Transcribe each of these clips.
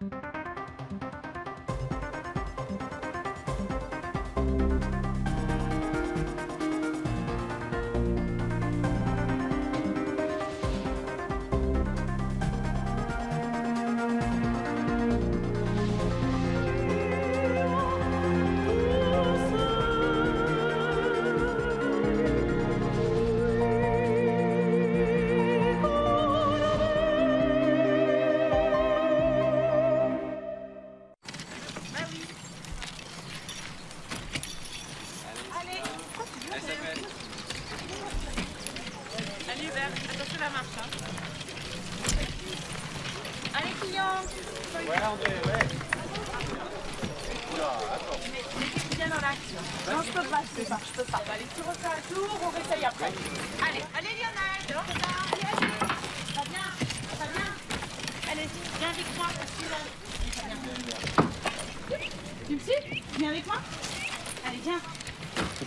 Allez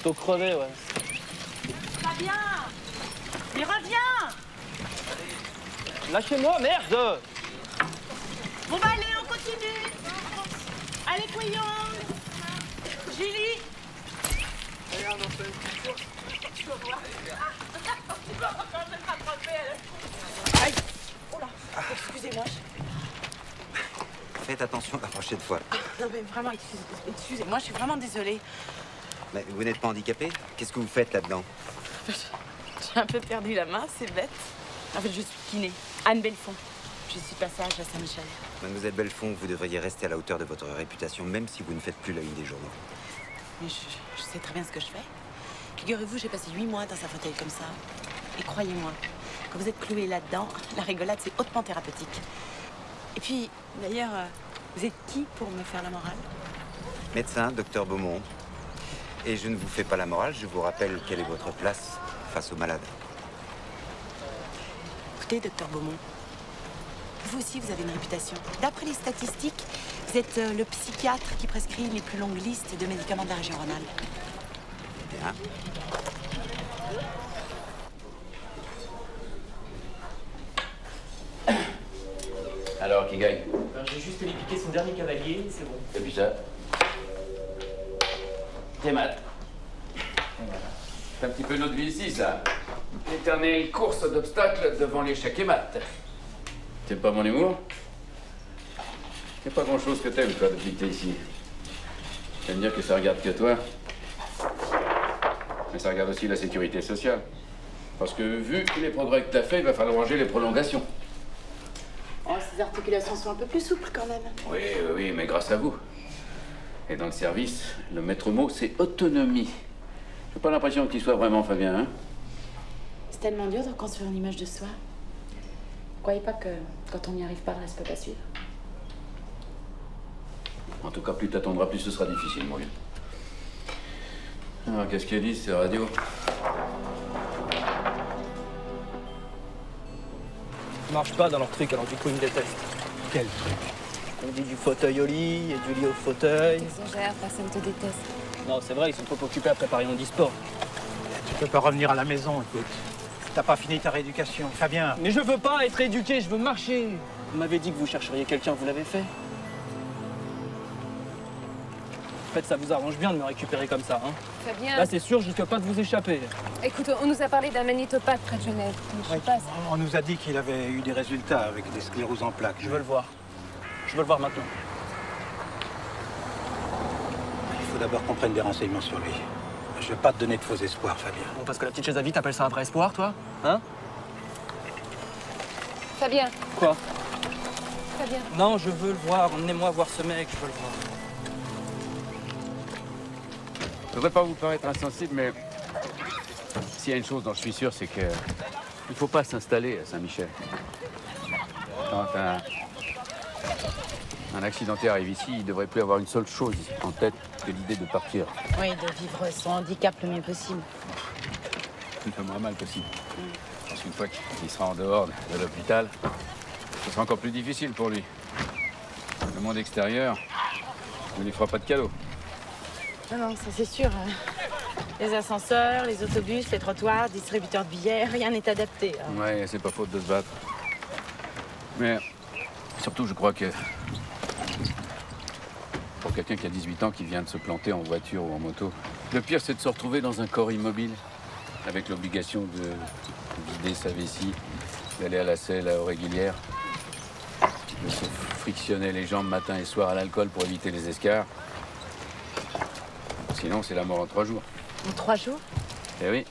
Plutôt crevé, ouais. Ça vient. Mais reviens Lâchez-moi, merde Bon bah allez, on continue. Allez, Couillon. Julie. Regarde, on fait une petite Tu vas voir. Tu vas encore te rattraper, elle. Aïe Oh là, excusez-moi. Faites attention la prochaine fois. Non mais vraiment, excusez- excusez-moi, je suis vraiment désolée. Mais vous n'êtes pas handicapé Qu'est-ce que vous faites là-dedans J'ai un peu perdu la main, c'est bête. En fait, je suis kiné. Anne Belfond. Je suis passage à Saint-Michel. Mademoiselle Belfond, vous devriez rester à la hauteur de votre réputation, même si vous ne faites plus la une des journaux. Mais je, je sais très bien ce que je fais. Figurez-vous, j'ai passé huit mois dans un fauteuil comme ça. Et croyez-moi, quand vous êtes cloué là-dedans, la rigolade, c'est hautement thérapeutique. Et puis, d'ailleurs, euh, vous êtes qui pour me faire la morale? Médecin, docteur Beaumont. Et je ne vous fais pas la morale, je vous rappelle quelle est votre place face aux malades. Écoutez, docteur Beaumont, vous aussi, vous avez une réputation. D'après les statistiques, vous êtes euh, le psychiatre qui prescrit les plus longues listes de médicaments de la région Rhône-Alpes. Bien. Alors, qui gagne? J'ai juste allé piquer son dernier cavalier, c'est bon. Et puis C'est un petit peu notre vie ici, ça. Éternelle course d'obstacles devant l'échec et mat. C'est pas mon humour? C'est pas grand-chose que t'aimes, toi, depuis que t'es ici. J'aime dire que ça regarde que toi. Mais ça regarde aussi la sécurité sociale. Parce que, vu les progrès que t'as fait, il va falloir ranger les prolongations. Oh, ces articulations sont un peu plus souples quand même. Oui, oui, oui, mais grâce à vous. Et dans le service, le maître mot, c'est autonomie. J'ai pas l'impression qu'il soit vraiment Fabien, hein C'est tellement dur de reconstruire une image de soi. Croyez pas que quand on n'y arrive pas, le reste peut pas suivre? En tout cas, plus t'attendras, plus ce sera difficile, mon vieux. Alors, qu'est-ce qu'elle dit, ces radios Ça marche pas dans leur truc, alors du coup, ils me détestent. Quel truc? On dit du fauteuil au lit et du lit au fauteuil. Exagère, personne te déteste. Non, c'est vrai, ils sont trop occupés à préparer mon disport. Tu peux pas revenir à la maison, écoute. T'as pas fini ta rééducation. Fabien, Mais je veux pas être éduqué, je veux marcher. Vous m'avez dit que vous chercheriez quelqu'un, vous l'avez fait. En fait, ça vous arrange bien de me récupérer comme ça, hein. Fabien, Là, c'est sûr, je risque pas de vous échapper. écoute, on nous a parlé d'un magnétopathe près de Genève. Je sais pas, ça- on nous a dit qu'il avait eu des résultats avec des scléroses en plaques. Je veux le voir. Je veux le voir maintenant. Il faut d'abord qu'on prenne des renseignements sur lui. Je vais pas te donner de faux espoirs, Fabien. Bon, parce que la petite chaise à vie, t'appelles ça un vrai espoir, toi Hein Fabien, Quoi Fabien. Non, je veux le voir. Emmenez-moi voir ce mec, je veux le voir. Je voudrais pas vous paraître insensible, mais s'il y a une chose dont je suis sûr, c'est que il faut pas s'installer à Saint-Michel. Quand un, un accidenté arrive ici, il devrait plus avoir une seule chose en tête que l'idée de partir Oui, de vivre son handicap le mieux possible. le moins mal possible. Parce qu'une fois qu'il sera en dehors de l'hôpital, ce sera encore plus difficile pour lui. Le monde extérieur ne lui fera pas de cadeau. Non, non, ça c'est sûr. hein. Les ascenseurs, les autobus, les trottoirs, distributeurs de billets, rien n'est adapté. hein. Ouais, c'est pas faute de se battre. Mais surtout, je crois que pour quelqu'un qui a 18 ans qui vient de se planter en voiture ou en moto. Le pire, c'est de se retrouver dans un corps immobile, avec l'obligation de vider sa vessie, d'aller à la selle à heure régulière, de se frictionner les jambes matin et soir à l'alcool pour éviter les escarres. Sinon, c'est la mort en trois jours. En trois jours? Eh oui.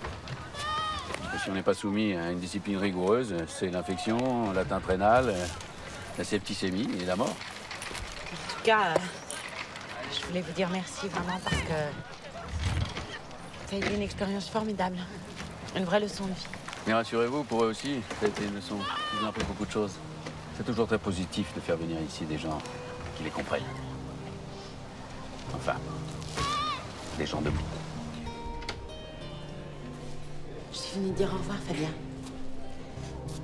Et si on n'est pas soumis à une discipline rigoureuse, c'est l'infection, l'atteinte rénale, la septicémie et la mort. En tout cas, euh, je voulais vous dire merci vraiment parce que ça a été une expérience formidable. Une vraie leçon de vie. Mais rassurez-vous, pour eux aussi, ça a été une leçon. Ils ont appris beaucoup de choses. C'est toujours très positif de faire venir ici des gens qui les comprennent. Enfin, des gens debout. Je suis venue dire au revoir, Fabien.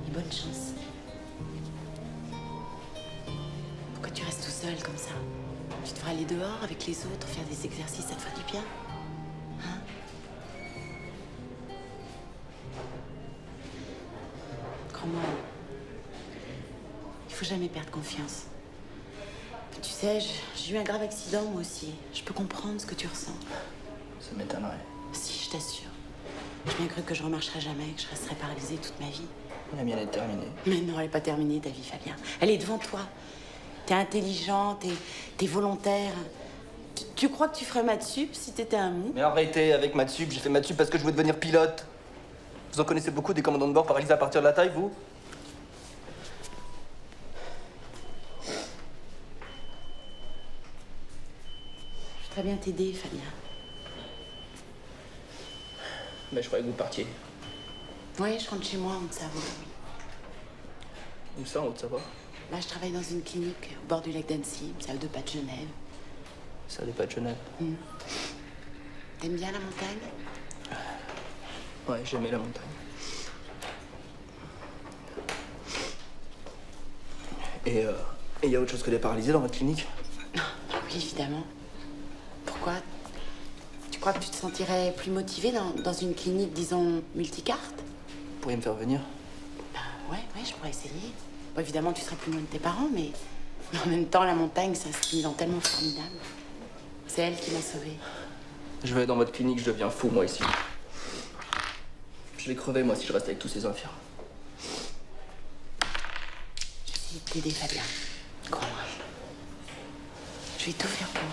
Et bonne chance. Pourquoi tu restes tout seul comme ça Tu devrais aller dehors avec les autres, faire des exercices, ça te fera du bien. Hein? Crois-moi, il faut jamais perdre confiance. Tu sais, j'ai eu un grave accident moi aussi. Je peux comprendre ce que tu ressens. Ça m'étonnerait. Si, je t'assure. J'ai bien cru que je remarcherais jamais, que je resterais paralysée toute ma vie. La mienne est terminée. Mais non, elle n'est pas terminée, ta vie, Fabien. Elle est devant toi. T'es intelligent, t'es t'es volontaire. Tu, tu crois que tu ferais maths sup si t'étais un mou? Mais arrêtez avec Matsup, j'ai fait Matsup parce que je voulais devenir pilote. Vous en connaissez beaucoup des commandants de bord paralysés à partir de la taille, vous? Je voudrais bien t'aider, Fabien. Mais je croyais que vous partiez. Oui, je rentre chez moi en Haute-Savoie. Où ça, en Haute-Savoie Là, je travaille dans une clinique au bord du lac d'Annecy, à deux pas de Genève. Ça n'est pas de Genève. T'aimes bien la montagne? Ouais, j'aimais la montagne. Et euh, il y a autre chose que des paralysés dans votre clinique? Oui, évidemment. Pourquoi? Tu crois que tu te sentirais plus motivée dans, dans une clinique, disons, multicarte? Vous pourriez me faire venir? Bah ouais, ouais, je pourrais essayer. Bon, évidemment, tu serais plus loin de tes parents, mais, mais en même temps, la montagne, c'est un stimulant tellement formidable. C'est elle qui m'a sauvée. Je vais dans votre clinique, je deviens fou, moi, ici. Je vais crever, moi, si je reste avec tous ces infirmes. Je vais essayer de t'aider, Fabien. Crois-moi. Je vais tout faire pour.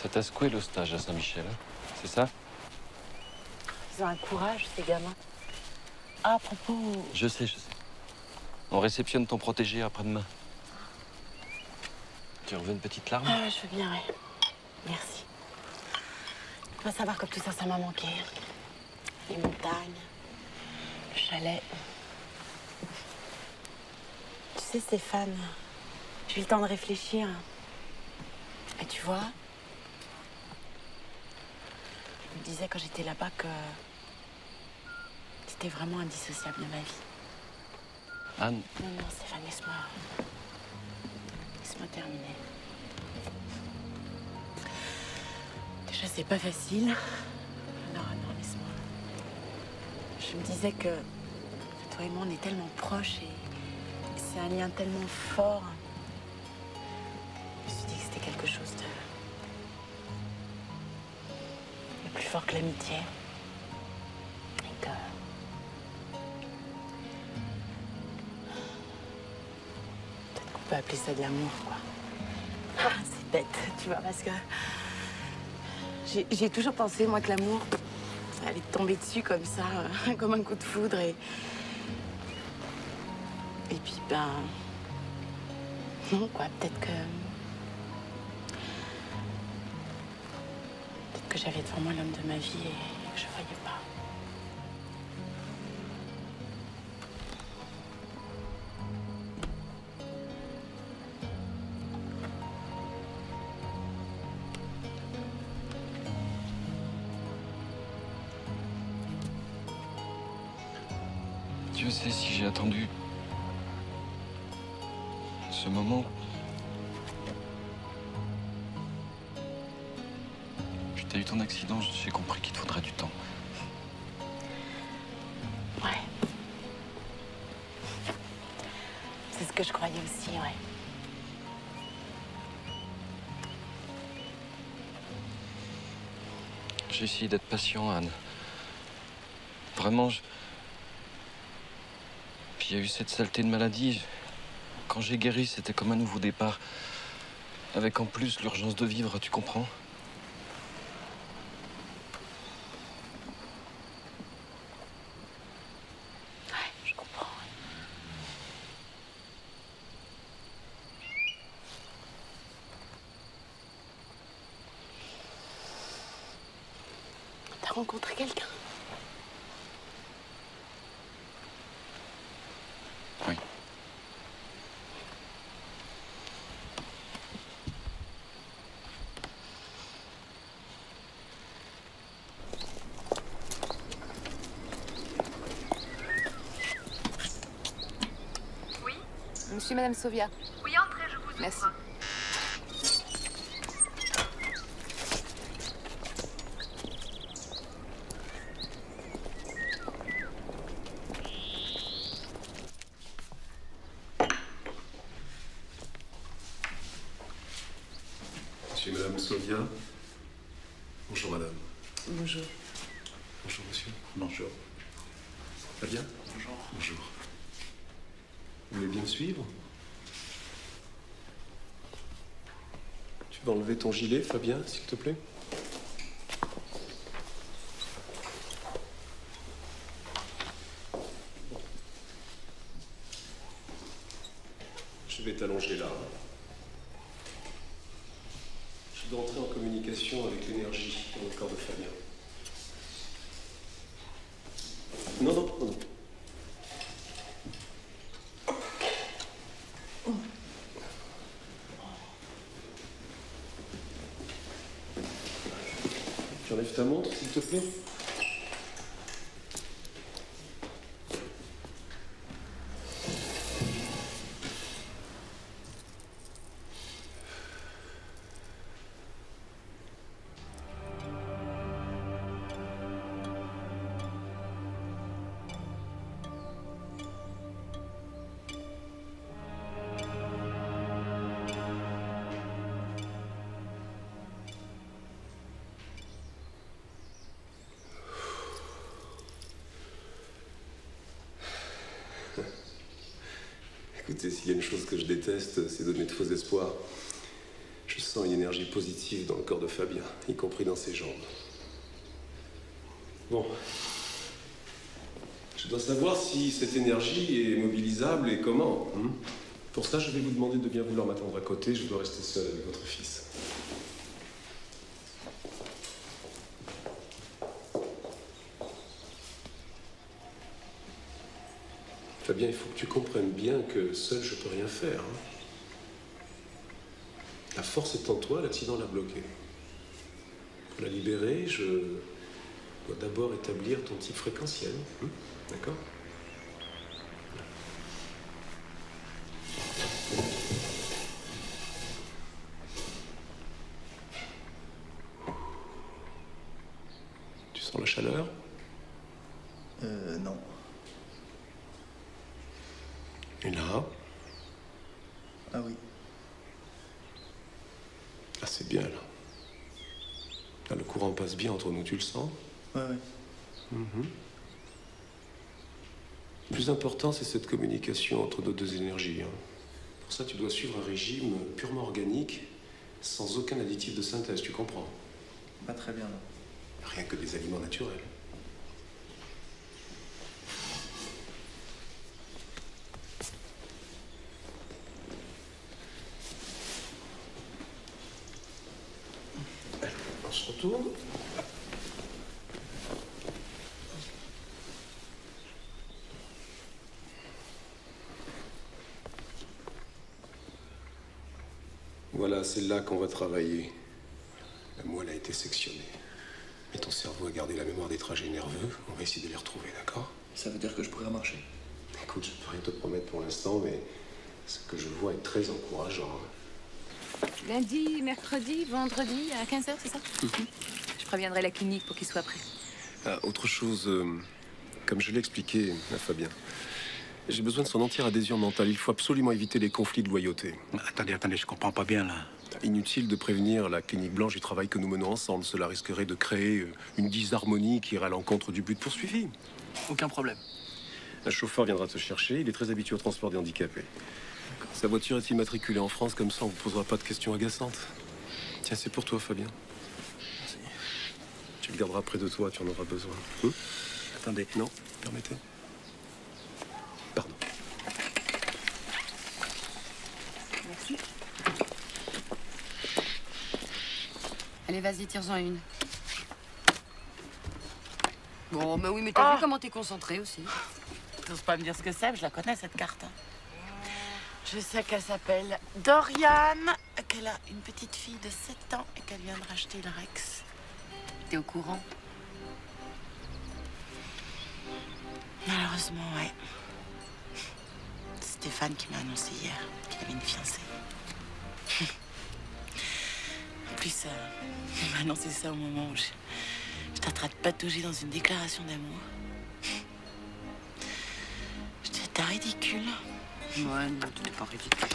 Ça t'a secoué le stage à Saint-Michel, hein? C'est ça? Ils ont un courage, ces gamins. Ah, à propos, Je sais, je sais. On réceptionne ton protégé après-demain. Tu veux une petite larme ah, je veux bien, ouais. Merci. Tu vas savoir comme tout ça, ça m'a manqué. Les montagnes, le chalet. Tu sais, Stéphane, j'ai eu le temps de réfléchir. Et tu vois, je me disais quand j'étais là-bas que c'était vraiment indissociable de ma vie. Anne, Non, non, Stéphane, laisse-moi. Laisse-moi terminer. Déjà, c'est pas facile. Non, non, laisse-moi. Je me disais que toi et moi, on est tellement proches et c'est un lien tellement fort. Je me suis dit que c'était quelque chose de. de plus fort que l'amitié. Ça de l'amour, quoi. Ah, c'est bête, tu vois, parce que j'ai toujours pensé, moi, que l'amour, allait tomber dessus comme ça, euh, comme un coup de foudre. Et, et puis, ben. Non, quoi, peut-être que. Peut-être que j'avais devant moi l'homme de ma vie et que je voyais J'ai essayé d'être patient, Anne. Vraiment. Puis il y a eu cette saleté de maladie. Quand j'ai guéri, c'était comme un nouveau départ. Avec en plus l'urgence de vivre, tu comprends Ouais, je comprends. T'as rencontré quelqu'un Oui. Monsieur et Madame Sovia. Oui, entrez, je vous Merci. Monsieur et Madame Sovia. Bonjour Madame. Bonjour. Bonjour Monsieur. Bonjour. Va bien? Bonjour. Bonjour. Vous voulez bien suivre? Tu vas enlever ton gilet, Fabien, s'il te plaît? Christmas. Écoutez, s'il y a une chose que je déteste, c'est donner de faux espoirs. Je sens une énergie positive dans le corps de Fabien, y compris dans ses jambes. Bon. Je dois savoir si cette énergie est mobilisable et comment. hein. Pour ça, je vais vous demander de bien vouloir m'attendre à côté. Je dois rester seul avec votre fils. Fabien, il faut que tu comprennes bien que seul, je peux rien faire. hein. La force est en toi, l'accident l'a bloqué. Pour la libérer, je dois d'abord établir ton type fréquentiel. hein. D'accord Tu sens la chaleur Euh, non. Et là Ah oui. Ah, c'est bien, là. Là, le courant passe bien entre nous, tu le sens Ouais, ouais. Mhm. Le plus important, c'est cette communication entre nos deux énergies. hein. Pour ça, tu dois suivre un régime purement organique, sans aucun additif de synthèse, tu comprends? Pas très bien, non. Rien que des aliments naturels. Allez, on se retourne. Voilà, c'est là qu'on va travailler. La moelle a été sectionnée. Mais ton cerveau a gardé la mémoire des trajets nerveux. On va essayer de les retrouver, d'accord? Ça veut dire que je pourrais marcher. Écoute, je peux rien te promettre pour l'instant, mais ce que je vois est très encourageant. hein. Lundi, mercredi, vendredi à 15h, c'est ça? Je préviendrai la clinique pour qu'il soit prêt. Ah, autre chose, euh, comme je l'ai expliqué à Fabien, j'ai besoin de son entière adhésion mentale. Il faut absolument éviter les conflits de loyauté. Attendez, attendez, je comprends pas bien là. Inutile de prévenir la clinique blanche du travail que nous menons ensemble. Cela risquerait de créer euh, une disharmonie qui irait à l'encontre du but poursuivi. Aucun problème. Un chauffeur viendra te chercher. Il est très habitué au transport des handicapés. Sa voiture est immatriculée en France, comme ça on ne vous posera pas de questions agaçantes. Tiens, c'est pour toi, Fabien. Tu le garderas près de toi, tu en auras besoin. Hum Attendez. non, permettez. Pardon. Merci. Allez, vas-y, tire-en une. Bon, mais oui, mais t'as Ah. vu comment t'es concentré aussi T'oses pas me dire ce que c'est, mais je la connais cette carte. hein. Je sais qu'elle s'appelle Doriane, qu'elle a une petite fille de 7 ans et qu'elle vient de racheter le Rex. T'es au courant? Malheureusement, ouais. C'est Stéphane qui m'a annoncé hier qu'il avait une fiancée. En plus, euh, il m'a annoncé ça au moment où je, train de patauger dans une déclaration d'amour. Je dis, t'es ridicule. Ouais, non, tu n'es pas ridicule.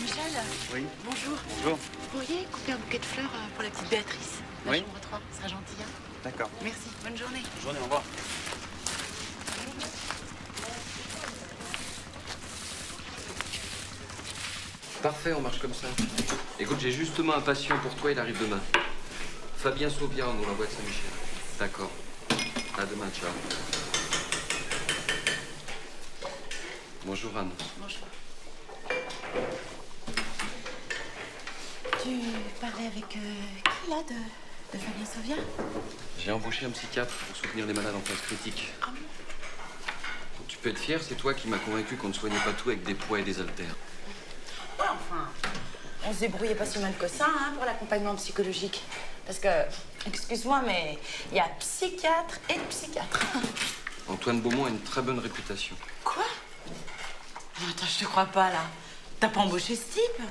Michel Oui. Bonjour. Bonjour. Vous pourriez couper un bouquet de fleurs euh, pour la petite Béatrice? La Oui. chambre 3, ce sera gentil. hein? D'accord. Merci, bonne journée. Bonne journée, au revoir. Parfait, on marche comme ça. Écoute, j'ai justement un patient pour toi, il arrive demain. Fabien Sauvian, dans la boîte Saint-Michel. D'accord. À demain, ciao. Bonjour Anne. Bonjour. Tu parlais avec euh, qui là de, de Fabien Sauvien J'ai embauché un psychiatre pour soutenir les malades en phase critique. Ah bon? Tu peux être fier, c'est toi qui m'as convaincu qu'on ne soignait pas tout avec des poids et des haltères. Enfin, on se débrouillait pas si mal que ça hein, pour l'accompagnement psychologique. Parce que, excuse-moi, mais il y a psychiatre et psychiatre. Antoine Beaumont a une très bonne réputation. Quoi? Attends, je te crois pas là. T'as pas embauché ce type?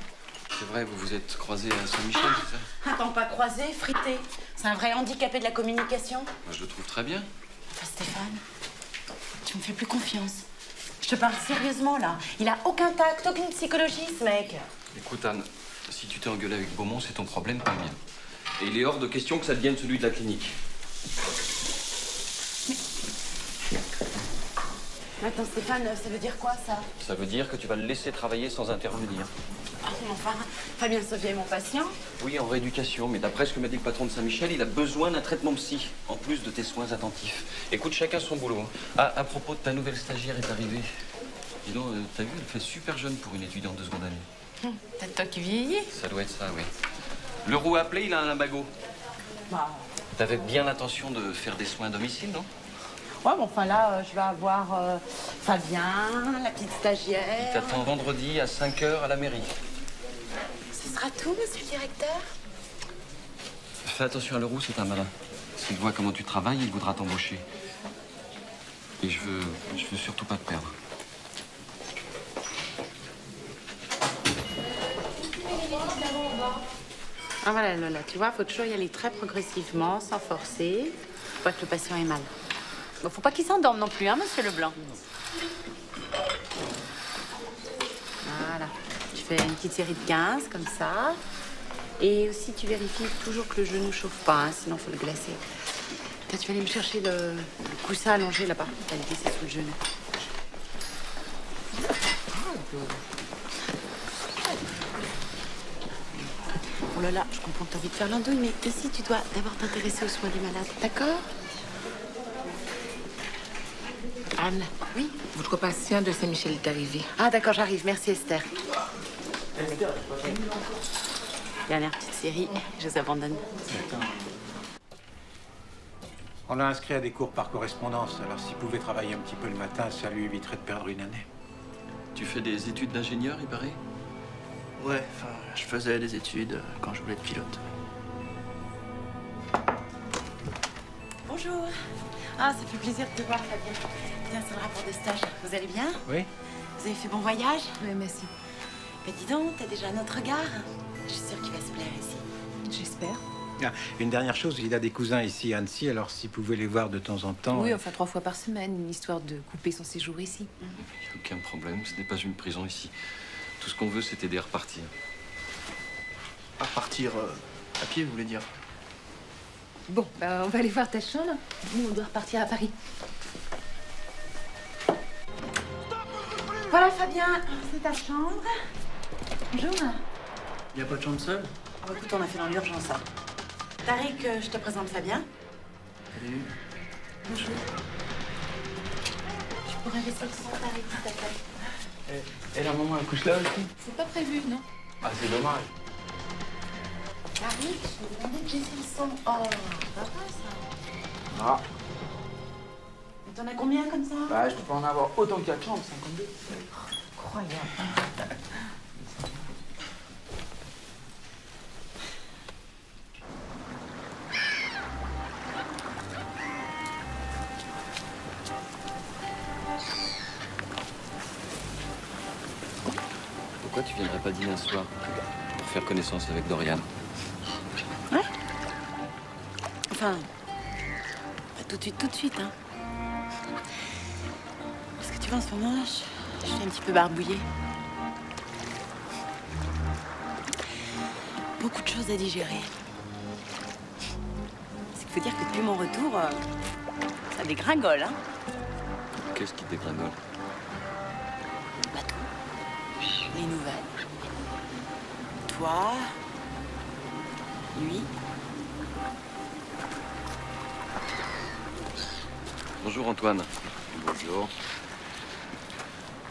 C'est vrai, vous vous êtes croisés à Saint-Michel, c'est ça? Attends, pas croisé, frité. C'est un vrai handicapé de la communication. Moi, je le trouve très bien. Enfin, Stéphane, tu me fais plus confiance. Je te parle sérieusement là. Il a aucun tact, aucune psychologie, ce mec. Écoute, Anne, si tu t'es engueulé avec Beaumont, c'est ton problème, pas mien. Et il est hors de question que ça devienne celui de la clinique. Attends, Stéphane, ça veut dire quoi ça Ça veut dire que tu vas le laisser travailler sans intervenir. Ah, mais Enfin, Fabien Sauvier est mon patient. Oui, en rééducation, mais d'après ce que m'a dit le patron de Saint-Michel, il a besoin d'un traitement psy, en plus de tes soins attentifs. Écoute, chacun son boulot. hein. Ah, à propos de ta nouvelle stagiaire est arrivée. Dis donc, euh, t'as vu, elle fait super jeune pour une étudiante de seconde année. Hum, toi qui vieillis. Ça doit être ça, oui. Le roux a appelé, il a un limbago. Bah, T'avais bien l'intention de faire des soins à domicile, non? Ouais, bon, enfin là, euh, je vais avoir euh, Fabien, la petite Il stagiaire. t'attend vendredi à 5h à la mairie. Ce sera tout, monsieur le directeur? Fais attention à Leroux, c'est un malin. S'il voit comment tu travailles, il voudra t'embaucher. Et je veux, je veux surtout pas te perdre. Ah voilà, Lola, tu vois, faut toujours y aller très progressivement, sans forcer. Pas que le patient ait mal. Faut pas qu'il s'endorme non plus, hein, monsieur Leblanc. Voilà. Tu fais une petite série de 15, comme ça. Et aussi, tu vérifies toujours que le genou chauffe pas, hein, sinon faut le glacer. Tu vas aller me chercher le, le coussin allongé là-bas. T'as le glisser sous le genou. Oh là là, je comprends que tu as envie de faire l'andouille, mais ici, tu dois d'abord t'intéresser aux soins des malades, d'accord? Anne Oui Votre patient de Saint-Michel est arrivé. Ah d'accord, j'arrive. Merci Esther. Dernière petite série, je vous abandonne. On l'a inscrit à des cours par correspondance, alors s'il pouvait travailler un petit peu le matin, ça lui éviterait de perdre une année. Tu fais des études d'ingénieur, il paraît? Ouais, enfin, je faisais des études euh, quand je voulais être pilote. Bonjour. Ah, ça fait plaisir de te voir, Fabien. Tiens, c'est le rapport de stage. Vous allez bien Oui Vous avez fait bon voyage Oui, merci. Bah dis donc, t'as déjà un autre regard. Je suis sûre qu'il va se plaire ici. J'espère. Ah, une dernière chose, il a des cousins ici à Annecy, alors s'il pouvait les voir de temps en temps. Oui, euh, enfin trois fois par semaine, histoire de couper son séjour ici. Aucun problème, ce n'est pas une prison ici. Tout ce qu'on veut, c'est aider à repartir. À partir euh, à pied, vous voulez dire? Bon, bah, on va aller voir ta chambre. Nous, on doit repartir à Paris. Voilà Fabien, c'est ta chambre. Bonjour. Y a pas de chambre seule Ah bah, écoute, on a fait dans l'urgence. hein. Tariq, euh, je te présente Fabien. Salut. Bonjour. Je pourrais rester sans Tariq, s'il te plaît. Et, et la maman, elle couche là aussi? C'est pas prévu, non? Ah, c'est dommage. Tariq, je me demandais de baisser le son. Oh, pas ça. Ah, Mais T'en as combien comme ça? Bah, je peux pas en avoir autant qu'il y a de chambres, 52. Incroyable. Pourquoi tu viendrais pas dîner un soir Pour faire connaissance avec Dorian? Enfin, pas tout de suite, tout de suite, hein. Parce que tu vois, en ce moment, je, je suis un petit peu barbouillée. Beaucoup de choses à digérer. Ce qu'il faut dire que depuis mon retour, euh, ça dégringole, hein. Qu'est-ce qui dégringole? Bah tout. Les nouvelles. Toi. Lui. Bonjour Antoine. Bonjour.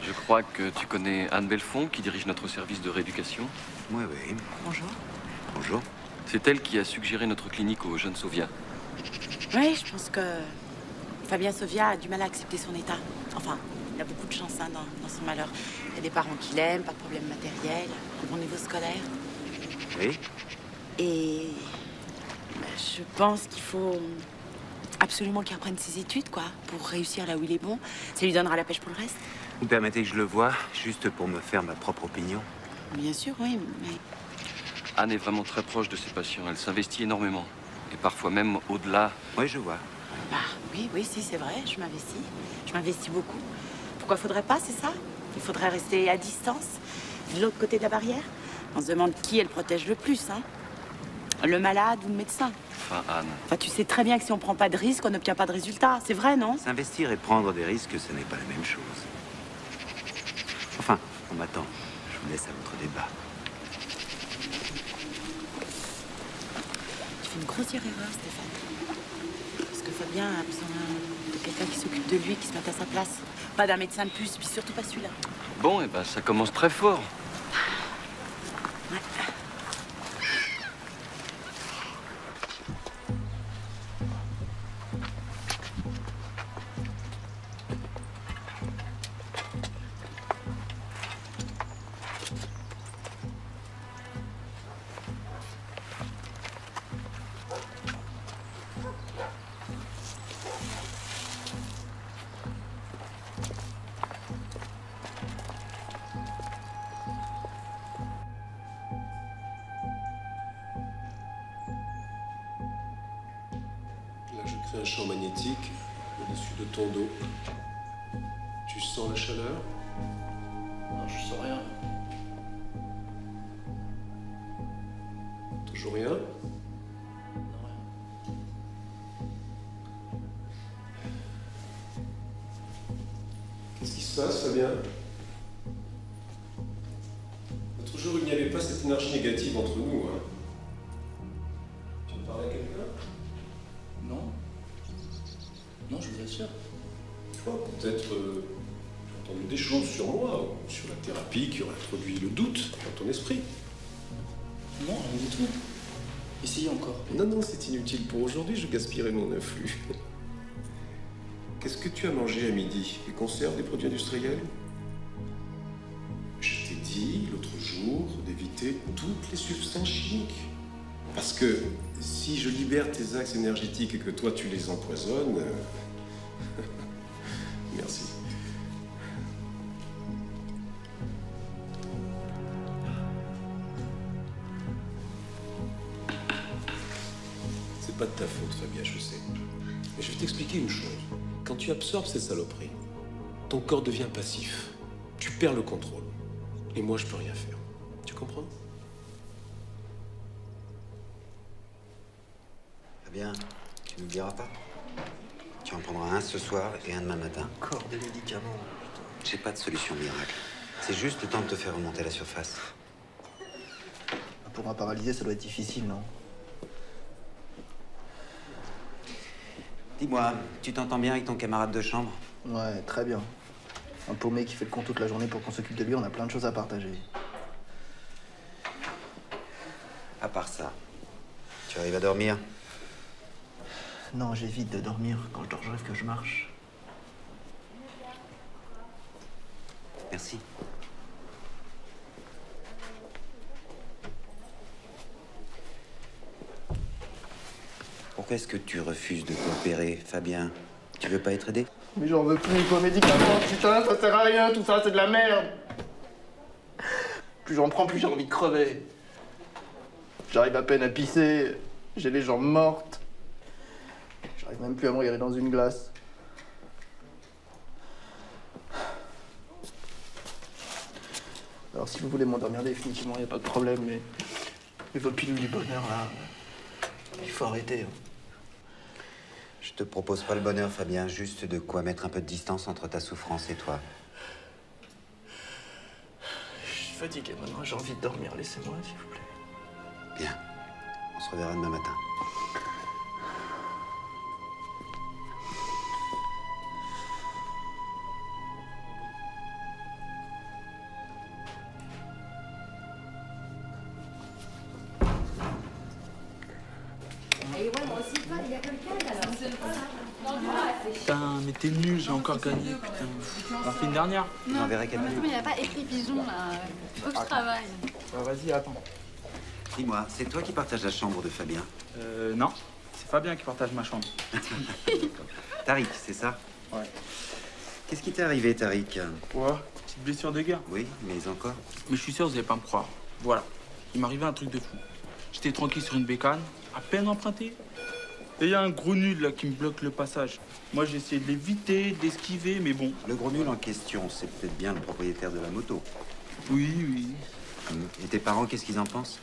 Je crois que tu connais Anne Belfond qui dirige notre service de rééducation. Oui, oui. Bonjour. Bonjour. C'est elle qui a suggéré notre clinique aux jeunes Sovia. Oui, je pense que Fabien Sovia a du mal à accepter son état. Enfin, il a beaucoup de chance hein, dans, dans son malheur. Il y a des parents qui l'aiment, pas de problème matériel, un bon niveau scolaire. Oui Et bah, je pense qu'il faut absolument qu'il reprenne ses études, quoi, pour réussir là où il est bon. Ça lui donnera la pêche pour le reste. Vous permettez que je le voie, juste pour me faire ma propre opinion Bien sûr, oui, mais Anne est vraiment très proche de ses patients. Elle s'investit énormément. Et parfois même au-delà. Oui, je vois. bah oui, oui, si, c'est vrai, je m'investis. Je m'investis beaucoup. Pourquoi faudrait pas, c'est ça? Il faudrait rester à distance, de l'autre côté de la barrière? On se demande qui elle protège le plus, hein Le malade ou le médecin Enfin, Anne. Enfin, tu sais très bien que si on prend pas de risque, on n'obtient pas de résultat. C'est vrai, non? S'investir et prendre des risques, ce n'est pas la même chose. Enfin, on m'attend. Je vous laisse à votre débat. Tu fais une grossière erreur, Stéphane. Parce que Fabien a besoin de quelqu'un qui s'occupe de lui, qui se mette à sa place. Pas d'un médecin de plus, puis surtout pas celui-là. Bon, et ben ça commence très fort. Là, gaspillerai mon influx. Qu'est-ce que tu as mangé à midi Des conserves, des produits industriels? Je t'ai dit l'autre jour d'éviter toutes les substances chimiques. Parce que si je libère tes axes énergétiques et que toi tu les empoisonnes. absorbes ces saloperies, ton corps devient passif. Tu perds le contrôle. Et moi, je peux rien faire. Tu comprends? Fabien, tu n'oublieras pas? Tu en prendras un ce soir et un demain matin. Encore des médicaments. J'ai pas de solution miracle. C'est juste le temps de te faire remonter à la surface. Pour un paralysé, ça doit être difficile, non? Dis-moi, tu t'entends bien avec ton camarade de chambre? Ouais, très bien. Un paumé qui fait le con toute la journée pour qu'on s'occupe de lui, on a plein de choses à partager. À part ça, tu arrives à dormir? Non, j'évite de dormir. Quand je dors, je rêve que je marche. Merci. Pourquoi est-ce que tu refuses de coopérer, Fabien? Tu veux pas être aidé? Mais j'en veux plus, vos médicaments, putain, ça sert à rien, tout ça, c'est de la merde. Plus j'en prends, plus j'ai envie de crever. J'arrive à peine à pisser, j'ai les jambes mortes. J'arrive même plus à me regarder dans une glace. Alors si vous voulez m'endormir définitivement, y a pas de problème, mais, mais vos pilules du bonheur, là, il faut arrêter. hein. Je te propose pas le bonheur, Fabien, juste de quoi mettre un peu de distance entre ta souffrance et toi. Je suis fatigué maintenant, j'ai envie de dormir, laissez-moi, s'il vous plaît. Bien. On se reverra demain matin. Encore gagné, putain. On fait une dernière quelqu'un. Mais il n'y a pas écrit pigeon là. Faut que je travaille. Bah, vas-y, attends. Dis-moi, c'est toi qui partages la chambre de Fabien Euh, non. C'est Fabien qui partage ma chambre. Tariq, c'est ça Ouais. Qu'est-ce qui t'est arrivé, Tariq Quoi? Petite blessure de guerre? Oui, mais encore Mais je suis sûr, vous allez pas me croire. Voilà. Il m'arrivait un truc de fou. J'étais tranquille sur une bécane, à peine emprunté. Et il y a un gros nul là qui me bloque le passage. Moi, j'ai essayé de l'éviter, d'esquiver, mais bon. Le gros nul en question, c'est peut-être bien le propriétaire de la moto. Oui, oui. Et tes parents, qu'est-ce qu'ils en pensent?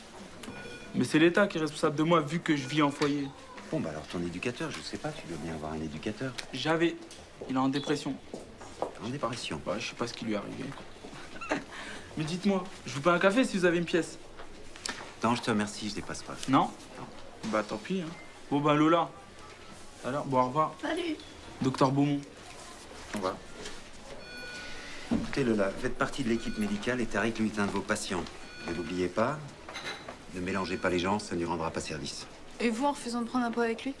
Mais c'est l'État qui est responsable de moi vu que je vis en foyer. Bon, bah alors ton éducateur, je sais pas, tu dois bien avoir un éducateur. J'avais. Il est en dépression. En dépression Bah, je sais pas ce qui lui est arrivé. Mais dites-moi, je vous paie un café si vous avez une pièce. Non, je te remercie, je dépasse pas. Non? Bah tant pis. Hein. Bon bah Lola. Alors, bon au revoir. Salut. Docteur Beaumont. Au revoir. Écoutez, Lola, faites partie de l'équipe médicale et Tariq lui est un de vos patients. Ne l'oubliez pas, ne mélangez pas les gens, ça ne lui rendra pas service. Et vous en refusant de prendre un pot avec lui?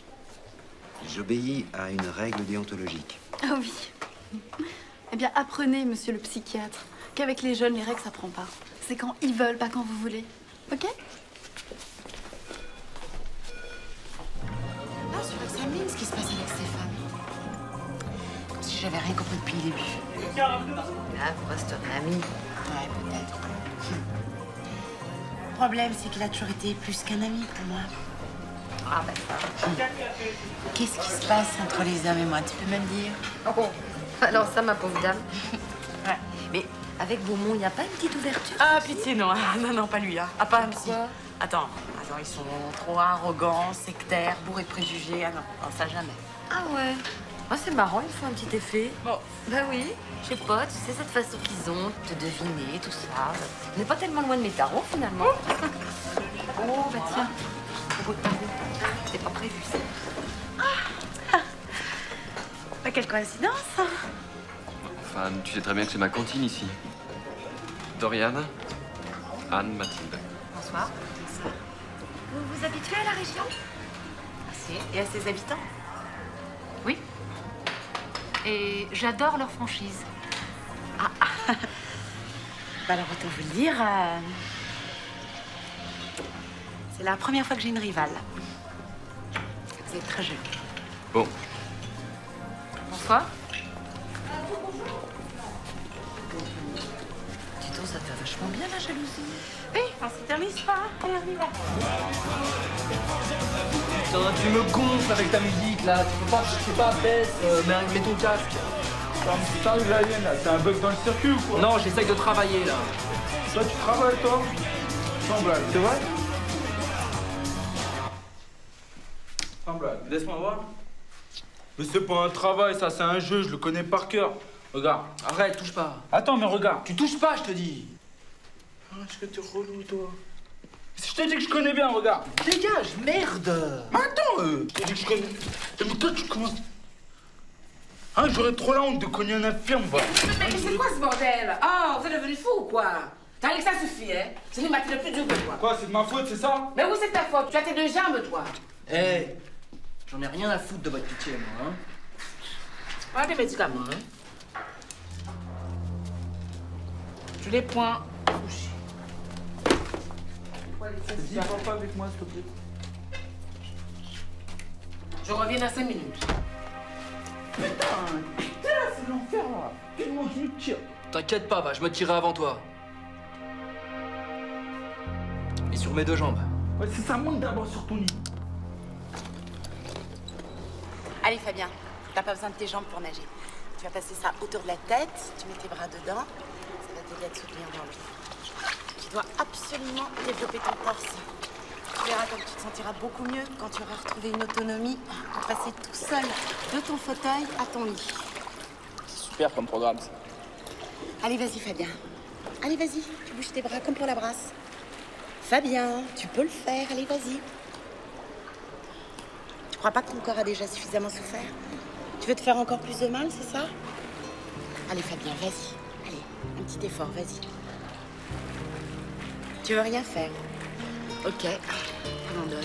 J'obéis à une règle déontologique. Ah oui. Eh bien, apprenez, monsieur le psychiatre, qu'avec les jeunes, les règles, ça prend pas. C'est quand ils veulent, pas quand vous voulez. Ok? Qui se passe avec Stéphane. Comme si j'avais rien compris depuis le début. Là, vous resterez amis. Ouais, peut-être. Le problème, c'est qu'il a toujours été plus qu'un ami pour moi. Ah, ben ça. Qu'est-ce qui se passe entre les hommes et moi Tu peux me le dire? Oh, alors ça, ma pauvre dame. Ouais. Mais avec Beaumont, il n'y a pas une petite ouverture? Ah, pitié, non. Non, non, pas lui. Hein. Ah, pas un psy. Attends, ils sont trop arrogants, sectaires, bourrés de préjugés. Ah non, non, ça jamais. Ah ouais Ah, c'est marrant, ils font un petit effet. Bon, bah oui, je sais pas, tu sais, cette façon qu'ils ont de deviner, tout ça. On n'est pas tellement loin de mes tarots, finalement. oh, bah tiens, propos de tarot, c'est pas prévu, ça. Bah, quelle coïncidence hein. Enfin, tu sais très bien que c'est ma cantine ici. Dorian, Anne, Mathilde. Bonsoir. Vous vous habituez à la région? Assez. Et à ses habitants? Oui. Et j'adore leur franchise. Bah alors, autant vous le dire, euh, c'est la première fois que j'ai une rivale. Vous êtes très jeune. Bon, Bonsoir. Te façon, ça fait vachement bien la jalousie. Eh, on s'éternise pas. Allez, on y va. Putain, tu me gonfles avec ta musique là. Tu peux pas, je sais pas, baisse, euh, mets, mets ton casque. Putain, l'alien là, c'est un bug dans le circuit ou quoi? Non, j'essaye de travailler là. Toi, tu travailles toi? Sans blague, c'est vrai? Sans blague, laisse-moi voir. Mais c'est pas un travail, ça, c'est un jeu, je le connais par cœur. Regarde. Arrête, touche pas. Attends, mais regarde. Tu touches pas, je te dis. Ah, est-ce que t'es relou, toi Je t'ai dit que je connais bien, regarde. Dégage, merde. Mais attends, euh, je t'ai dit que je connais. Eh, Mais toi, tu commences. Hein, j'aurais trop la honte de cogner un infirme, va. Mais c'est quoi ce bordel? Oh, vous êtes devenu fou ou quoi? T'as que ça suffit, hein C'est les matins le plus dur que toi. Quoi, c'est de ma faute, c'est ça? Mais oui, c'est de ta faute. Tu as tes deux jambes, toi. Eh, j'en ai rien à foutre de votre pitié, moi. Hein. Prends des médicaments, hein. Tu les prends. Dis, parle pas avec moi, s'il te plaît. Je reviens dans 5 minutes. Putain, putain, c'est l'enfer, là. Tellement je me tire. T'inquiète pas, va, je me tirerai avant toi. Et sur mes deux jambes. Ouais, c'est ça, monte d'abord sur ton lit. Allez, Fabien, t'as pas besoin de tes jambes pour nager. Tu vas passer ça autour de la tête, tu mets tes bras dedans, ça va t'aider à te soutenir dans l'eau. Tu dois absolument développer ton torse. Tu verras comme tu te sentiras beaucoup mieux quand tu auras retrouvé une autonomie pour passer tout seul de ton fauteuil à ton lit. Super comme programme. ça. Allez, vas-y, Fabien. Allez, vas-y, tu bouges tes bras comme pour la brasse. Fabien, tu peux le faire, allez, vas-y. Tu crois pas que ton corps a déjà suffisamment souffert? Tu veux te faire encore plus de mal, c'est ça? Allez, Fabien, vas-y. Allez, un petit effort, vas-y. Tu veux rien faire Ok, abandonne.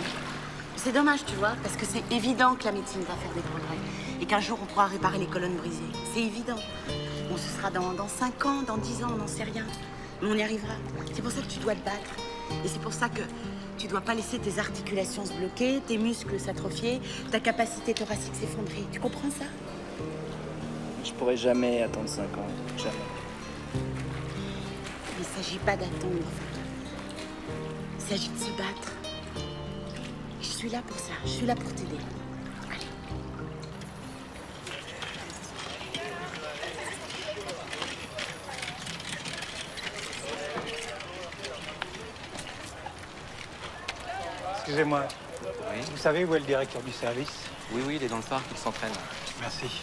C'est dommage, tu vois, parce que c'est évident que la médecine va faire des progrès et qu'un jour on pourra réparer les colonnes brisées. C'est évident. Bon, ce sera dans, dans 5 ans, dans 10 ans, on n'en sait rien. Mais on y arrivera. C'est pour ça que tu dois te battre. Et c'est pour ça que tu dois pas laisser tes articulations se bloquer, tes muscles s'atrophier, ta capacité thoracique s'effondrer. Tu comprends ça? Je pourrais jamais attendre 5 ans. Jamais. Il ne s'agit pas d'attendre. Il s'agit de se battre. Je suis là pour ça. Je suis là pour t'aider. Excusez-moi. Vous savez où est le directeur du service? Oui, oui, il est dans le parc, il s'entraîne. Merci.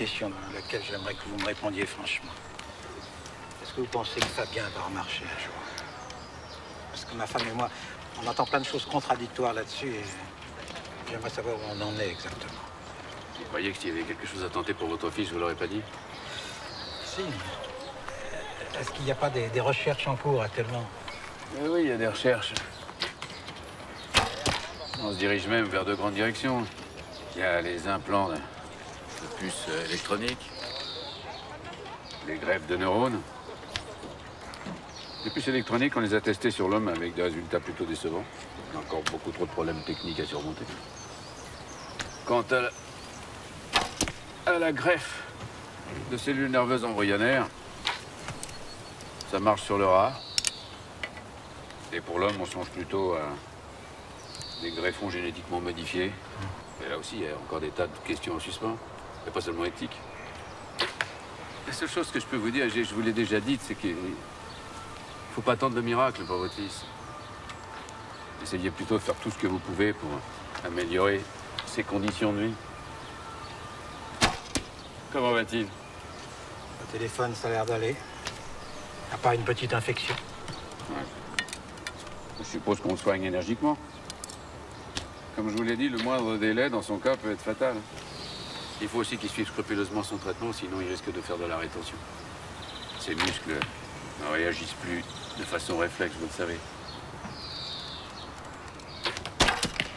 Question à laquelle j'aimerais que vous me répondiez franchement. Est-ce que vous pensez que Fabien va remarcher un jour? Parce que ma femme et moi, on entend plein de choses contradictoires là-dessus et j'aimerais savoir où on en est exactement. Vous croyez que s'il y avait quelque chose à tenter pour votre fils, je vous l'aurais pas dit? Si. Est-ce qu'il n'y a pas des, des recherches en cours actuellement? Oui, oui, il y a des recherches. On se dirige même vers de grandes directions. Il y a les implants de, de puces euh, électroniques, les greffes de neurones. Les puces électroniques, on les a testées sur l'homme avec des résultats plutôt décevants. Il y a encore beaucoup trop de problèmes techniques à surmonter. Quant à la, à la greffe de cellules nerveuses embryonnaires, ça marche sur le rat. Et pour l'homme, on songe plutôt à des greffons génétiquement modifiés. Et là aussi, il y a encore des tas de questions en suspens. Et pas seulement éthiques. La seule chose que je peux vous dire, je je vous l'ai déjà dit, c'est qu'il ne faut pas attendre le miracle pour votre fils. Essayez plutôt de faire tout ce que vous pouvez pour améliorer ses conditions de vie. Comment va-t-il? Au téléphone, ça a l'air d'aller. À part une petite infection. Je suppose qu'on le soigne énergiquement. Comme je vous l'ai dit, le moindre délai dans son cas peut être fatal. Il faut aussi qu'il suive scrupuleusement son traitement, sinon il risque de faire de la rétention. Ses muscles ne réagissent plus de façon réflexe, vous le savez.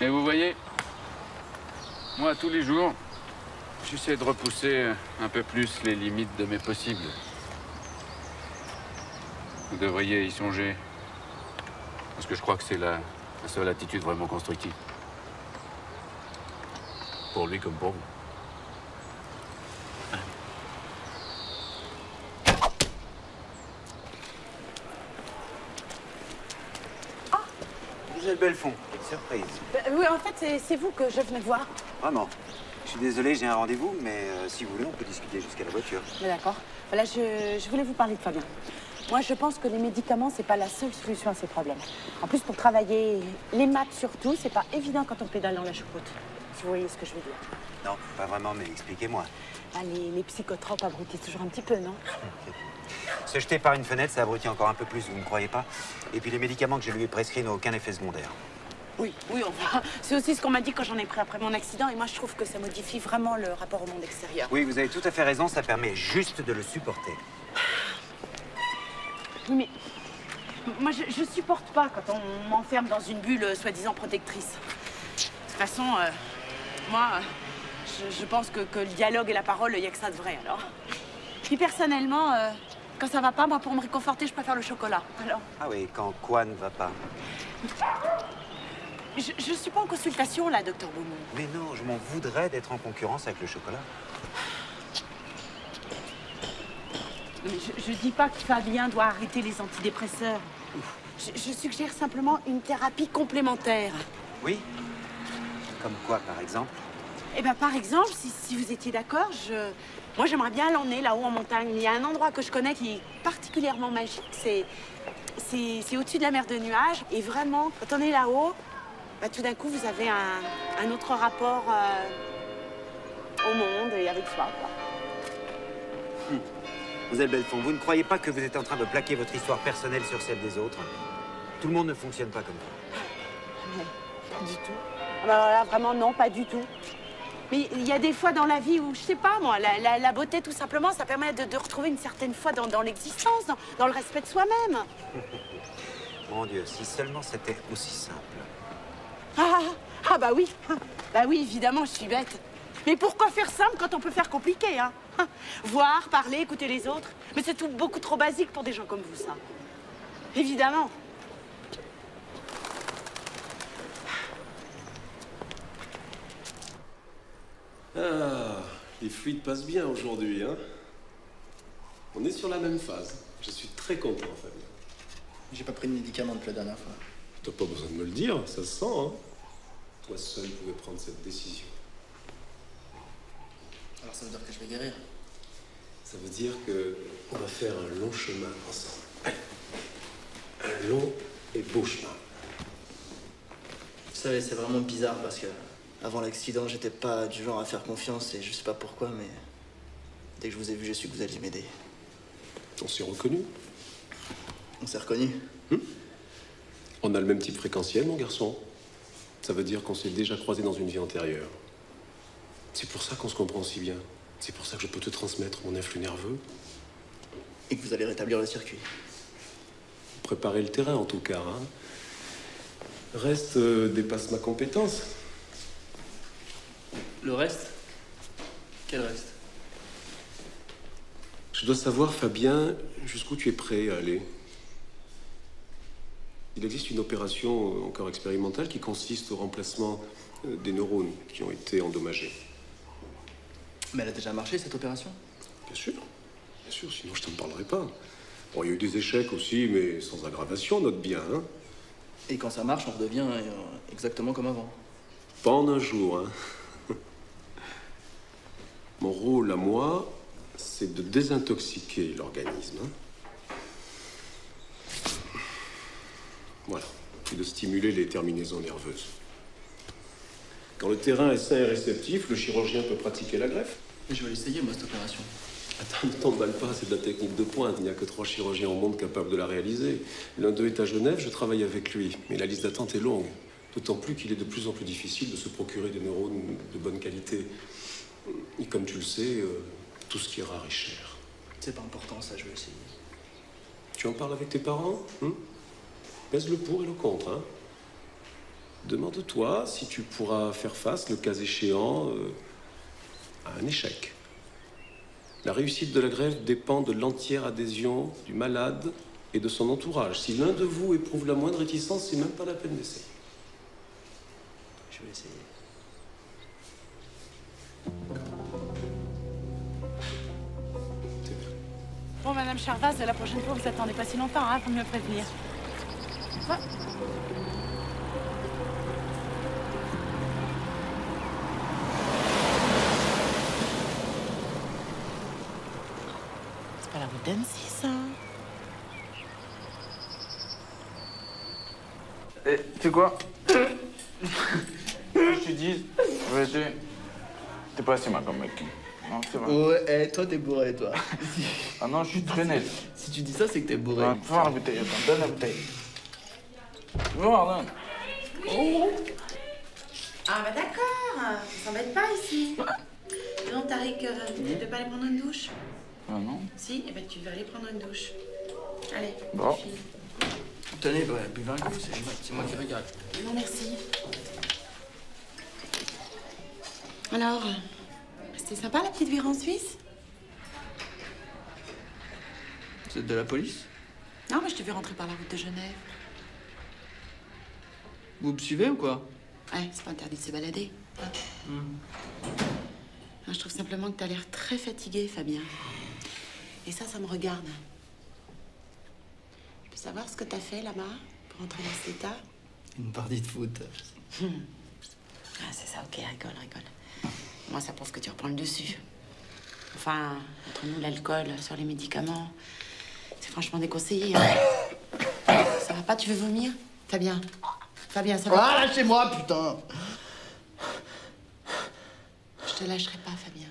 Et vous voyez, moi, tous les jours, j'essaie de repousser un peu plus les limites de mes possibles. Vous devriez y songer. Parce que je crois que c'est la, la seule attitude vraiment constructive. Pour lui comme pour vous. Angèle Belfond, surprise. Bah, oui, en fait, c'est- vous que je venais voir. Vraiment. Je suis désolé, j'ai un rendez-vous, mais euh, si vous voulez, on peut discuter jusqu'à la voiture. D'accord. Voilà, je, je voulais vous parler de Fabien. Moi, je pense que les médicaments, c'est pas la seule solution à ces problèmes. En plus, pour travailler les maths surtout, c'est pas évident quand on pédale dans la choucroute. Si vous voyez ce que je veux dire. Non, pas vraiment, mais expliquez-moi. Ah, les, les psychotropes abrutissent toujours un petit peu, non Se jeter par une fenêtre, ça abrutit encore un peu plus, vous ne croyez pas Et puis les médicaments que je lui ai prescrits n'ont aucun effet secondaire. Oui, oui, enfin, c'est aussi ce qu'on m'a dit quand j'en ai pris après mon accident. Et moi, je trouve que ça modifie vraiment le rapport au monde extérieur. Oui, vous avez tout à fait raison, ça permet juste de le supporter. Oui, mais moi, je, je supporte pas quand on m'enferme dans une bulle euh, soi-disant protectrice. De toute façon, euh, moi, euh, je, je pense que, que le dialogue et la parole, il n'y a que ça de vrai, alors. Puis personnellement, euh, quand ça va pas, moi, pour me réconforter, je préfère le chocolat. Alors, Ah oui, quand quoi ne va pas je, je suis pas en consultation, là, docteur Beaumont. Mais non, je m'en voudrais d'être en concurrence avec le chocolat. Je, je dis pas que Fabien doit arrêter les antidépresseurs. Je, je suggère simplement une thérapie complémentaire. Oui Comme quoi, par exemple Eh bien, par exemple, si, si vous étiez d'accord, je... moi, j'aimerais bien l'emmener là-haut en montagne. Il y a un endroit que je connais qui est particulièrement magique. C'est, c'est, au-dessus de la mer de nuages. Et vraiment, quand on est là-haut, bah, tout d'un coup, vous avez un, un autre rapport euh, au monde et avec soi. quoi. Belfond, vous ne croyez pas que vous êtes en train de plaquer votre histoire personnelle sur celle des autres? Tout le monde ne fonctionne pas comme vous. Non, pas du tout. Ah bah, voilà, vraiment, non, pas du tout. Mais il y a des fois dans la vie où, je sais pas moi, la, la- la beauté, tout simplement, ça permet de, de retrouver une certaine foi dans, dans l'existence, dans, dans le respect de soi-même. Mon Dieu, si seulement c'était aussi simple. Ah, ah bah oui, bah oui, évidemment, je suis bête. Mais pourquoi faire simple quand on peut faire compliqué, hein? Voir, parler, écouter les autres. Mais c'est tout beaucoup trop basique pour des gens comme vous, ça. Évidemment. Ah, les fluides passent bien aujourd'hui, hein On est sur la même phase. Je suis très content, Fabien. J'ai pas pris de médicaments depuis la dernière fois. T'as pas besoin de me le dire, ça se sent, hein Toi seul pouvais prendre cette décision. Alors ça veut dire que je vais guérir. Ça veut dire que on va faire un long chemin ensemble. Allez. Un long et beau chemin. Vous savez, c'est vraiment bizarre parce que avant l'accident, j'étais pas du genre à faire confiance et je sais pas pourquoi, mais dès que je vous ai vu, j'ai su que vous alliez m'aider. On s'est reconnus. On s'est reconnus. On a le même type fréquentiel, mon garçon. Ça veut dire qu'on s'est déjà croisés dans une vie antérieure. C'est pour ça qu'on se comprend si bien. C'est pour ça que je peux te transmettre mon influx nerveux. Et que vous allez rétablir le circuit. Préparer le terrain, en tout cas. hein. Reste euh, dépasse ma compétence. Le reste Quel reste? Je dois savoir, Fabien, jusqu'où tu es prêt à aller. Il existe une opération encore expérimentale qui consiste au remplacement euh, des neurones qui ont été endommagés. Mais elle a déjà marché cette opération? Bien sûr. Bien sûr, sinon je t'en parlerai pas. Bon, il y a eu des échecs aussi, mais sans aggravation, note bien. Hein Et quand ça marche, on redevient euh, exactement comme avant. pas en un jour. Hein Mon rôle à moi, c'est de désintoxiquer l'organisme. Voilà. Et de stimuler les terminaisons nerveuses. Quand le terrain est sain et réceptif, le chirurgien peut pratiquer la greffe. Je vais l'essayer, moi, cette opération. Attends, ne t'emballe pas, c'est de la technique de pointe. Il n'y a que trois chirurgiens au monde capables de la réaliser. L'un d'eux est à Genève, je travaille avec lui. Mais la liste d'attente est longue. D'autant plus qu'il est de plus en plus difficile de se procurer des neurones de bonne qualité. Et comme tu le sais, euh, tout ce qui est rare est cher. C'est pas important, ça, je vais essayer. Tu en parles avec tes parents hein? Pèse le pour et le contre, hein demande-toi si tu pourras faire face, le cas échéant, euh, à un échec. La réussite de la grève dépend de l'entière adhésion du malade et de son entourage. Si l'un de vous éprouve la moindre réticence, c'est même pas la peine d'essayer. Je vais essayer. Bon, Madame Charvaz, la prochaine fois, vous attendez pas si longtemps, hein, pour mieux prévenir. C'est pas la route d'Annecy, ça. Eh, tu sais quoi Je te dis, t'es pas si mal comme mec. Non, c'est vrai. Ouais, eh, toi t'es bourré, toi. Ah non, je suis très net. Si tu dis ça, c'est que t'es bourré. Ouais, Fais voir la bouteille, attends, donne la bouteille. Tu veux voir, donne. Ah bah d'accord, on s'embête pas ici. Non, Tariq, euh, tu veux pas aller prendre une douche Ah non. Si, eh ben tu vas aller prendre une douche. Allez. Bon. Tenez, bah, buvez un coup, c'est c'est moi qui regarde. Non, merci. Alors, euh, c'était sympa la petite virée en Suisse? Vous êtes de la police? Non, mais je t'ai vu rentrer par la route de Genève. Vous me suivez ou quoi? Ouais, c'est pas interdit de se balader. hein. Non, je trouve simplement que t'as l'air très fatigué, Fabien. Et ça, ça me regarde. Je peux savoir ce que t'as fait là-bas pour entrer dans cet état? Une partie de foot. Ah, c'est ça, ok, rigole, rigole. Moi, ça prouve que tu reprends le dessus. Enfin, entre nous, l'alcool sur les médicaments, c'est franchement déconseillé. hein. ça va pas, tu veux vomir? Fabien Fabien, ça va? Ah, lâchez-moi, putain Je te lâcherai pas, Fabien.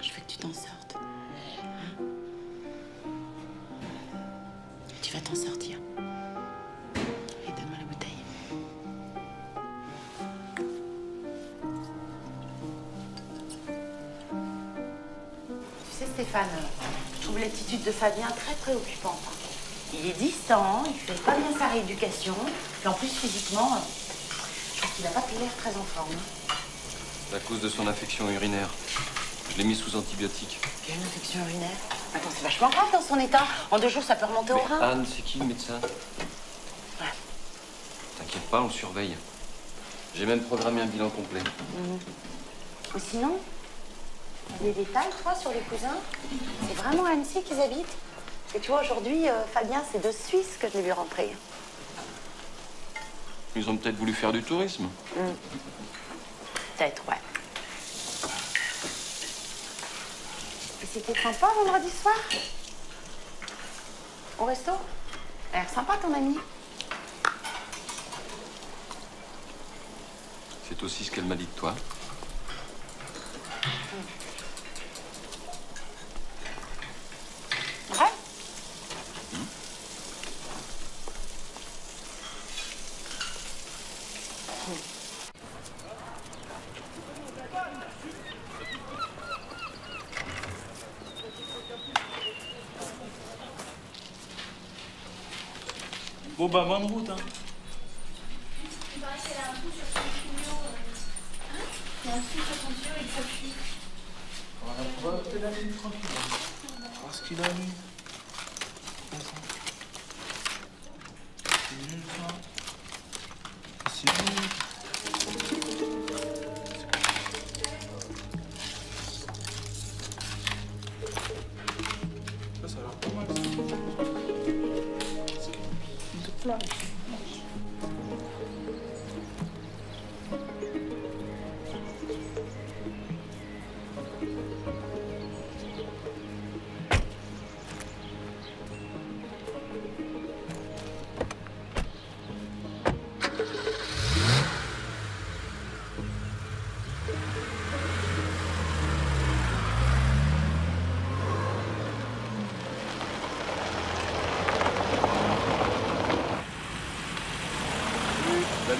Je veux que tu t'en sortes. Hein? Tu vas t'en sortir. Stéphane, je trouve l'attitude de Fabien très préoccupante. Il est distant, il fait pas bien sa rééducation, et en plus physiquement, je trouve qu'il n'a pas l'air très en forme. C'est à cause de son infection urinaire. Je l'ai mis sous antibiotiques. Il a une infection urinaire? Attends, c'est vachement grave dans son état. En deux jours, ça peut remonter au rein. Anne, c'est qui le médecin? T'inquiète pas, on surveille. J'ai même programmé un bilan complet. Ou sinon, des détails, toi, sur les cousins C'est vraiment à Annecy qu'ils habitent Et tu vois, aujourd'hui, euh, Fabien, c'est de Suisse que je l'ai vu rentrer. Ils ont peut-être voulu faire du tourisme. Mhm. Peut-être, ouais. Et c'était sympa vendredi soir? Au resto? Elle a l'air sympa, ton ami. C'est aussi ce qu'elle m'a dit de toi. Ouais Bon, bah,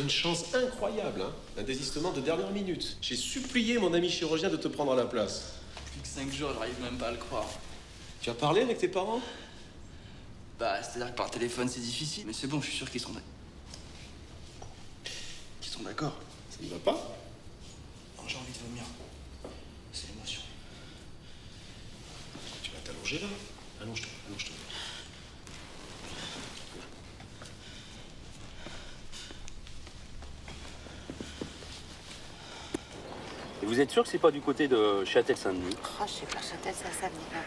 Une chance incroyable, hein Un désistement de dernière minute. J'ai supplié mon ami chirurgien de te prendre à la place. Depuis que 5 jours, j'arrive même pas à le croire. Tu as parlé avec tes parents? Bah, c'est-à-dire que par téléphone, c'est difficile. Mais c'est bon, je suis sûr qu'ils sont d'accord. Qu'ils sont d'accord. Ça ne va pas Non, j'ai envie de vomir. C'est l'émotion. Tu vas t'allonger là Allonge-toi, allonge-toi. Et vous êtes sûr que c'est pas du côté de Châtel-Saint-Denis Oh, je sais pas, Châtel, ça, ça venait pas.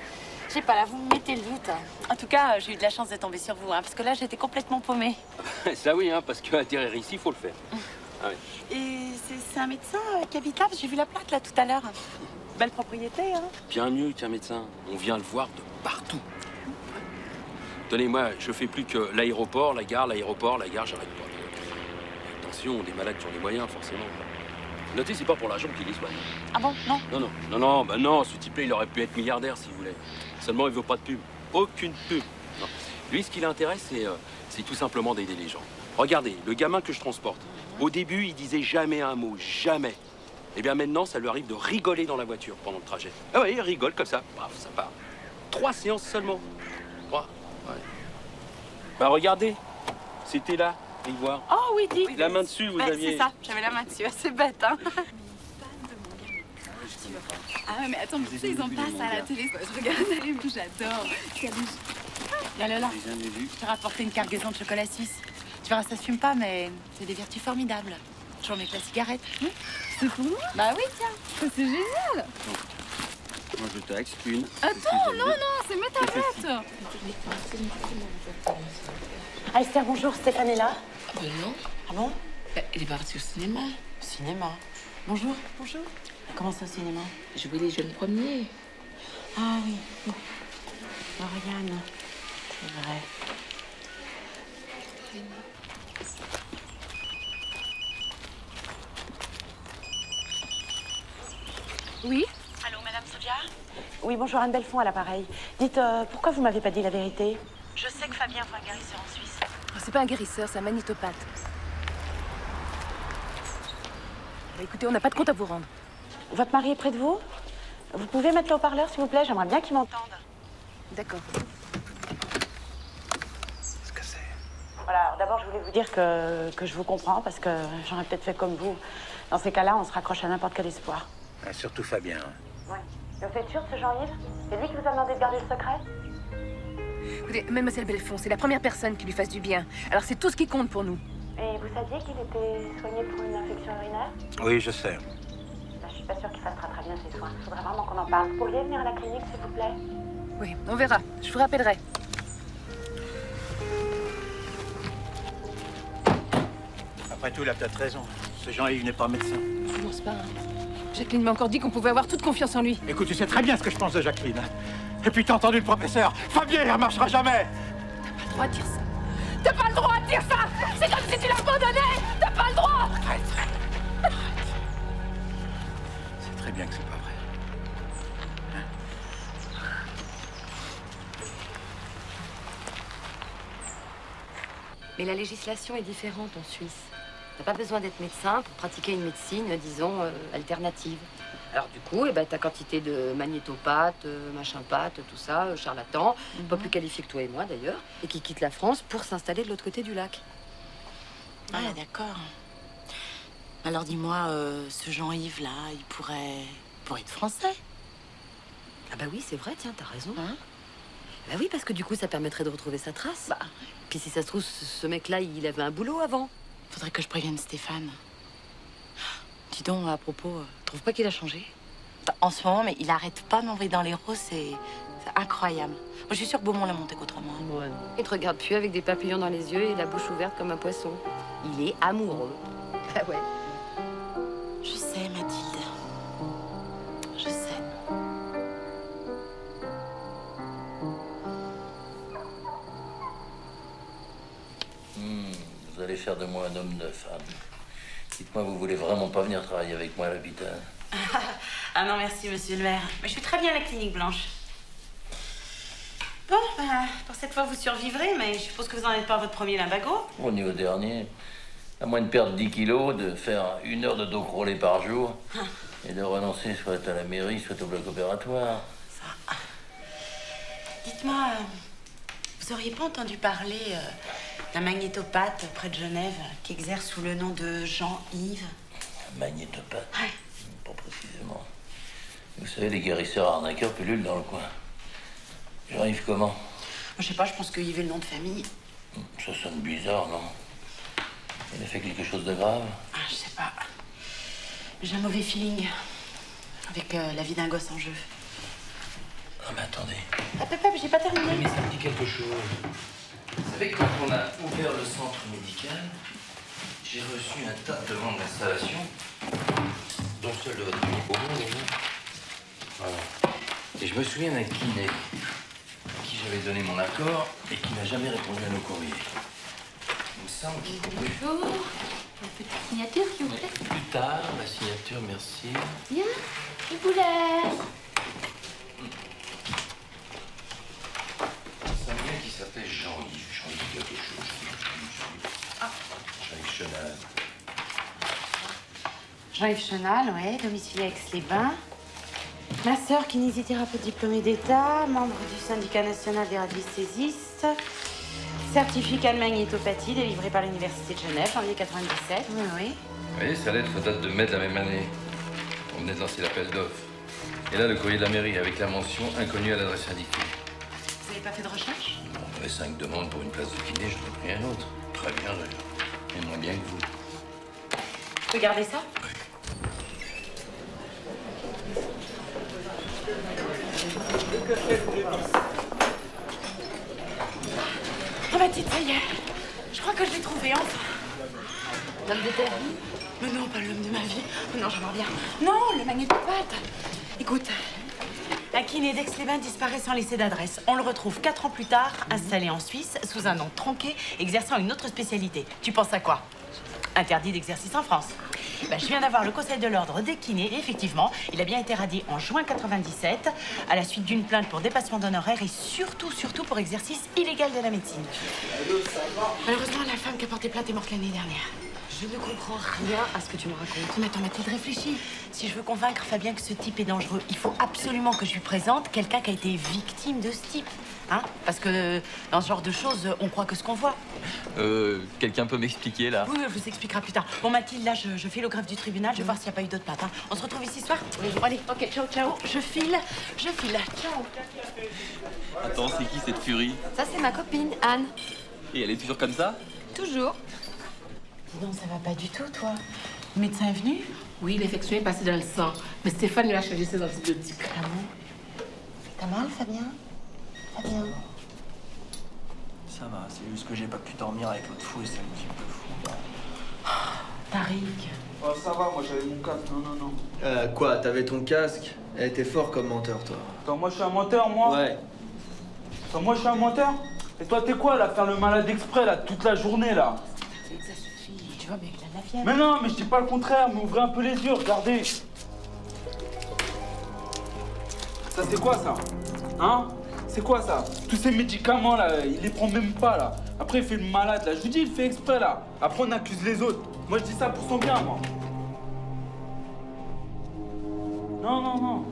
Je sais pas, là, vous me mettez le doute. hein. En tout cas, euh, j'ai eu de la chance de tomber sur vous, hein, parce que là, j'étais complètement paumée. Ça oui, hein, parce qu'atterrir ici, faut le faire. Ah ouais. Et c'est un médecin euh, qui habite là, j'ai vu la plaque, là, tout à l'heure. Belle propriété, hein. Bien mieux qu'un médecin. On vient le voir de partout. Tenez, moi, je fais plus que l'aéroport, la gare, l'aéroport, la gare, j'arrête pas. Attention, des malades qui ont les moyens, forcément. Notez, c'est pas pour l'argent qu'il les soigne. Ah bon, non Non, non, non, non, bah non, ce type-là, il aurait pu être milliardaire s'il voulait. Seulement, il veut pas de pub. Aucune pub. Non. Lui, ce qui l'intéresse, c'est euh, c'est tout simplement d'aider les gens. Regardez, le gamin que je transporte, au début, il disait jamais un mot, jamais. Eh bien, maintenant, ça lui arrive de rigoler dans la voiture pendant le trajet. Ah oui, il rigole comme ça. Paf, ça part. Trois séances seulement. Trois. Ouais. Bah, regardez. C'était là, Ivoire. Oh oui, dis. La main dessus, vous Ouais, aviez. C'est ça, j'avais la main dessus, c'est bête, hein. Ah ouais, mais attends, mais tu sais, ils en passent à la télé. Je regarde les j'adore. Des- Viens, Lola. J'ai rapporté une cargaison de chocolat suisse. Tu verras, ça se fume pas, mais c'est des vertus formidables. Toujours avec la cigarette. Hum C'est pour moi Bah oui, tiens. C'est génial. Moi, je taxe une. Attends, non, non, c'est mes tablettes. Ah, Esther, bonjour, Stéphane est là non. Ah bon? Elle est partie au cinéma. Cinéma. Bonjour. Bonjour. Comment ça, au cinéma? Jouer les jeunes premiers. Ah oui. Marianne. C'est vrai. Oui Allô, Madame Sylvia? Oui, bonjour, Anne Belfond à l'appareil. Dites, euh, pourquoi vous m'avez pas dit la vérité? Je sais que Fabien en Suisse. Oh, C'est pas un guérisseur, c'est un magnétopathe. Bah, écoutez, on n'a pas de compte à vous rendre. Votre mari est près de vous Vous pouvez mettre le haut-parleur, s'il vous plaît J'aimerais bien qu'il m'entende. D'accord. Voilà, alors d'abord, je voulais vous dire que, que je vous comprends parce que j'aurais peut-être fait comme vous. Dans ces cas-là, on se raccroche à n'importe quel espoir. Ah, surtout Fabien. hein. Oui. Et vous êtes sûr de ce Jean-Yves C'est lui qui vous a demandé de garder le secret? Écoutez, mademoiselle Belfond, c'est la première personne qui lui fasse du bien. Alors c'est tout ce qui compte pour nous. Et vous saviez qu'il était soigné pour une infection urinaire? Oui, je sais. Bah, Je suis pas sûre qu'il fasse très très bien ses soins. Il faudrait vraiment qu'on en parle. Vous pourriez venir à la clinique, s'il vous plaît? Oui, on verra. Je vous rappellerai. Après tout, il a peut-être raison. Ce Jean-Yves n'est pas médecin. Je pense pas. hein. Jacqueline m'a encore dit qu'on pouvait avoir toute confiance en lui. Écoute, tu sais très bien ce que je pense de Jacqueline. Et puis t'as entendu le professeur. Fabien, il ne marchera jamais. T'as pas le droit de dire ça. T'as pas le droit de dire ça C'est comme si tu l'abandonnais T'as pas le droit C'est très bien que c'est pas vrai. Mais la législation est différente en Suisse. T'as pas besoin d'être médecin pour pratiquer une médecine, disons, euh, alternative. Alors du coup, eh ben, ta quantité de magnétopathe, euh, machin pâte, tout ça, euh, charlatan, pas plus qualifié que toi et moi d'ailleurs, et qui quitte la France pour s'installer de l'autre côté du lac. Ah, d'accord. Alors dis-moi, euh, ce Jean-Yves là, il pourrait, pourrait être français? Ah bah oui, c'est vrai, tiens, t'as raison. Bah oui, parce que du coup, ça permettrait de retrouver sa trace. Puis si ça se trouve, ce ce mec-là, il avait un boulot avant. Faudrait que je prévienne Stéphane. Dis donc, à propos, euh, trouve pas qu'il a changé En ce moment, mais il arrête pas de m'envoyer dans les roses, c'est c'est incroyable. Moi, je suis sûre que Beaumont l'a monté qu'autrement. Il te regarde plus avec des papillons dans les yeux et la bouche ouverte comme un poisson. Il est amoureux. Bah ouais. Faire de moi un homme neuf, Anne. Dites-moi, vous voulez vraiment pas venir travailler avec moi à l'hôpital? Ah non, merci, monsieur le maire. Mais je suis très bien à la clinique blanche. Bon, bah, pour cette fois, vous survivrez, mais je suppose que vous n'en êtes pas à votre premier limbago. On est au dernier. À moins de perdre 10 kilos, de faire une heure de dos crawlé par jour et de renoncer soit à la mairie, soit au bloc opératoire. Dites-moi, euh, vous auriez pas entendu parler euh, d'un magnétopathe près de Genève qui exerce sous le nom de Jean-Yves Un magnétopathe Pas précisément. Vous savez, les guérisseurs arnaqueurs pullulent dans le coin. J'arrive comment? Je sais pas, je pense que Yves est le nom de famille. Ça sonne bizarre, non? Il a fait quelque chose de grave? Ah, je sais pas. J'ai un mauvais feeling avec euh, la vie d'un gosse en jeu. Ah, mais attendez. Ah, papa, j'ai pas terminé. Mais ça me dit quelque chose. Vous savez, quand on a ouvert le centre médical, j'ai reçu un tas de demandes d'installation, dont celle de votre au monde. Voilà. Et je me souviens d'un kiné à qui j'avais donné mon accord et qui n'a jamais répondu à nos courriers. Il me semble qu'il Bonjour. Une petite signature, s'il vous plaît. Plus tard, la signature, merci. Bien. Je vous laisse. C'est un gars qui s'appelle Jean-Yves. Jean-Yves quelque chose. Jean-Yves Chenal. Jean-Yves Chenal, ouais, domicilié à Aix-les-Bains. Ma sœur, kinésithérapeute diplômée d'État, membre du syndicat national des radiesthésistes. Certificat de magnétopathie délivré par l'Université de Genève, janvier 97. Oui, oui. Vous voyez, sa lettre date de mai de la même année. On venait de lancer l'appel d'offres. Et là, le courrier de la mairie avec la mention inconnue à l'adresse indiquée. Vous n'avez pas fait de recherche? Avait cinq demandes pour une place de kiné, j'en ai pris un autre. Très bien, d'ailleurs. Et moins bien que vous. Garder ça? Oh Mathilde, ça y est. Je crois que je l'ai trouvé, enfin. L'homme de ta vie? Mais non, pas l'homme de ma vie. Oh non, j'en reviens. Non, le magnétopathe. Écoute, un kiné d'Aix-les-Bains disparaît sans laisser d'adresse. On le retrouve quatre ans plus tard, installé en Suisse, sous un nom tronqué, exerçant une autre spécialité. Tu penses à quoi? Interdit d'exercice en France. Ben, je viens d'avoir le conseil de l'ordre et effectivement, il a bien été radié en juin 97 à la suite d'une plainte pour dépassement d'honoraires et surtout, surtout pour exercice illégal de la médecine. Malheureusement, la femme qui a porté plainte est morte l'année dernière. Je ne comprends rien à ce que tu me racontes. Mais attends, Mathilde, réfléchis. Si je veux convaincre Fabien que ce type est dangereux, il faut absolument que je lui présente quelqu'un qui a été victime de ce type. Hein Parce que dans ce genre de choses, on croit que ce qu'on voit. Euh, quelqu'un peut m'expliquer là Oui, je vous expliquerai plus tard. Bon, Mathilde, là, je, je fais le greffe du tribunal. Je vais voir s'il n'y a pas eu d'autres plaintes. hein. On se retrouve ici ce soir Oui. Allez, ok, ciao, ciao. Je file, je file. Ciao. Attends, c'est qui cette furie Ça, c'est ma copine, Anne. Et elle est toujours comme ça Toujours. Dis donc, ça va pas du tout, toi. Le médecin est venu Oui, l'infection est passée dans le sang. Mais Stéphane lui a changé ses antibiotiques. Ah bon? T'as mal, Fabien? Ça va, c'est juste que j'ai pas pu dormir avec l'autre fou et ça me dit un peu fou. là. Tariq. Oh, ça va, moi j'avais mon casque. Non, non, non. Euh, quoi, t'avais ton casque? Eh, t'es fort comme menteur, toi. Attends, moi je suis un menteur, moi Ouais. Attends, moi je suis un menteur Et toi, t'es quoi là, faire le malade exprès là, toute la journée là? Ça suffit. Tu vois bien que t'as la fièvre. Mais non, mais je dis pas le contraire, mais ouvrez un peu les yeux, regardez. Ça c'est quoi ça? Hein? C'est quoi ça Tous ces médicaments là, il les prend même pas là. Après il fait le malade là, je vous dis il fait exprès là. Après on accuse les autres. Moi je dis ça pour son bien moi. Non, non, non.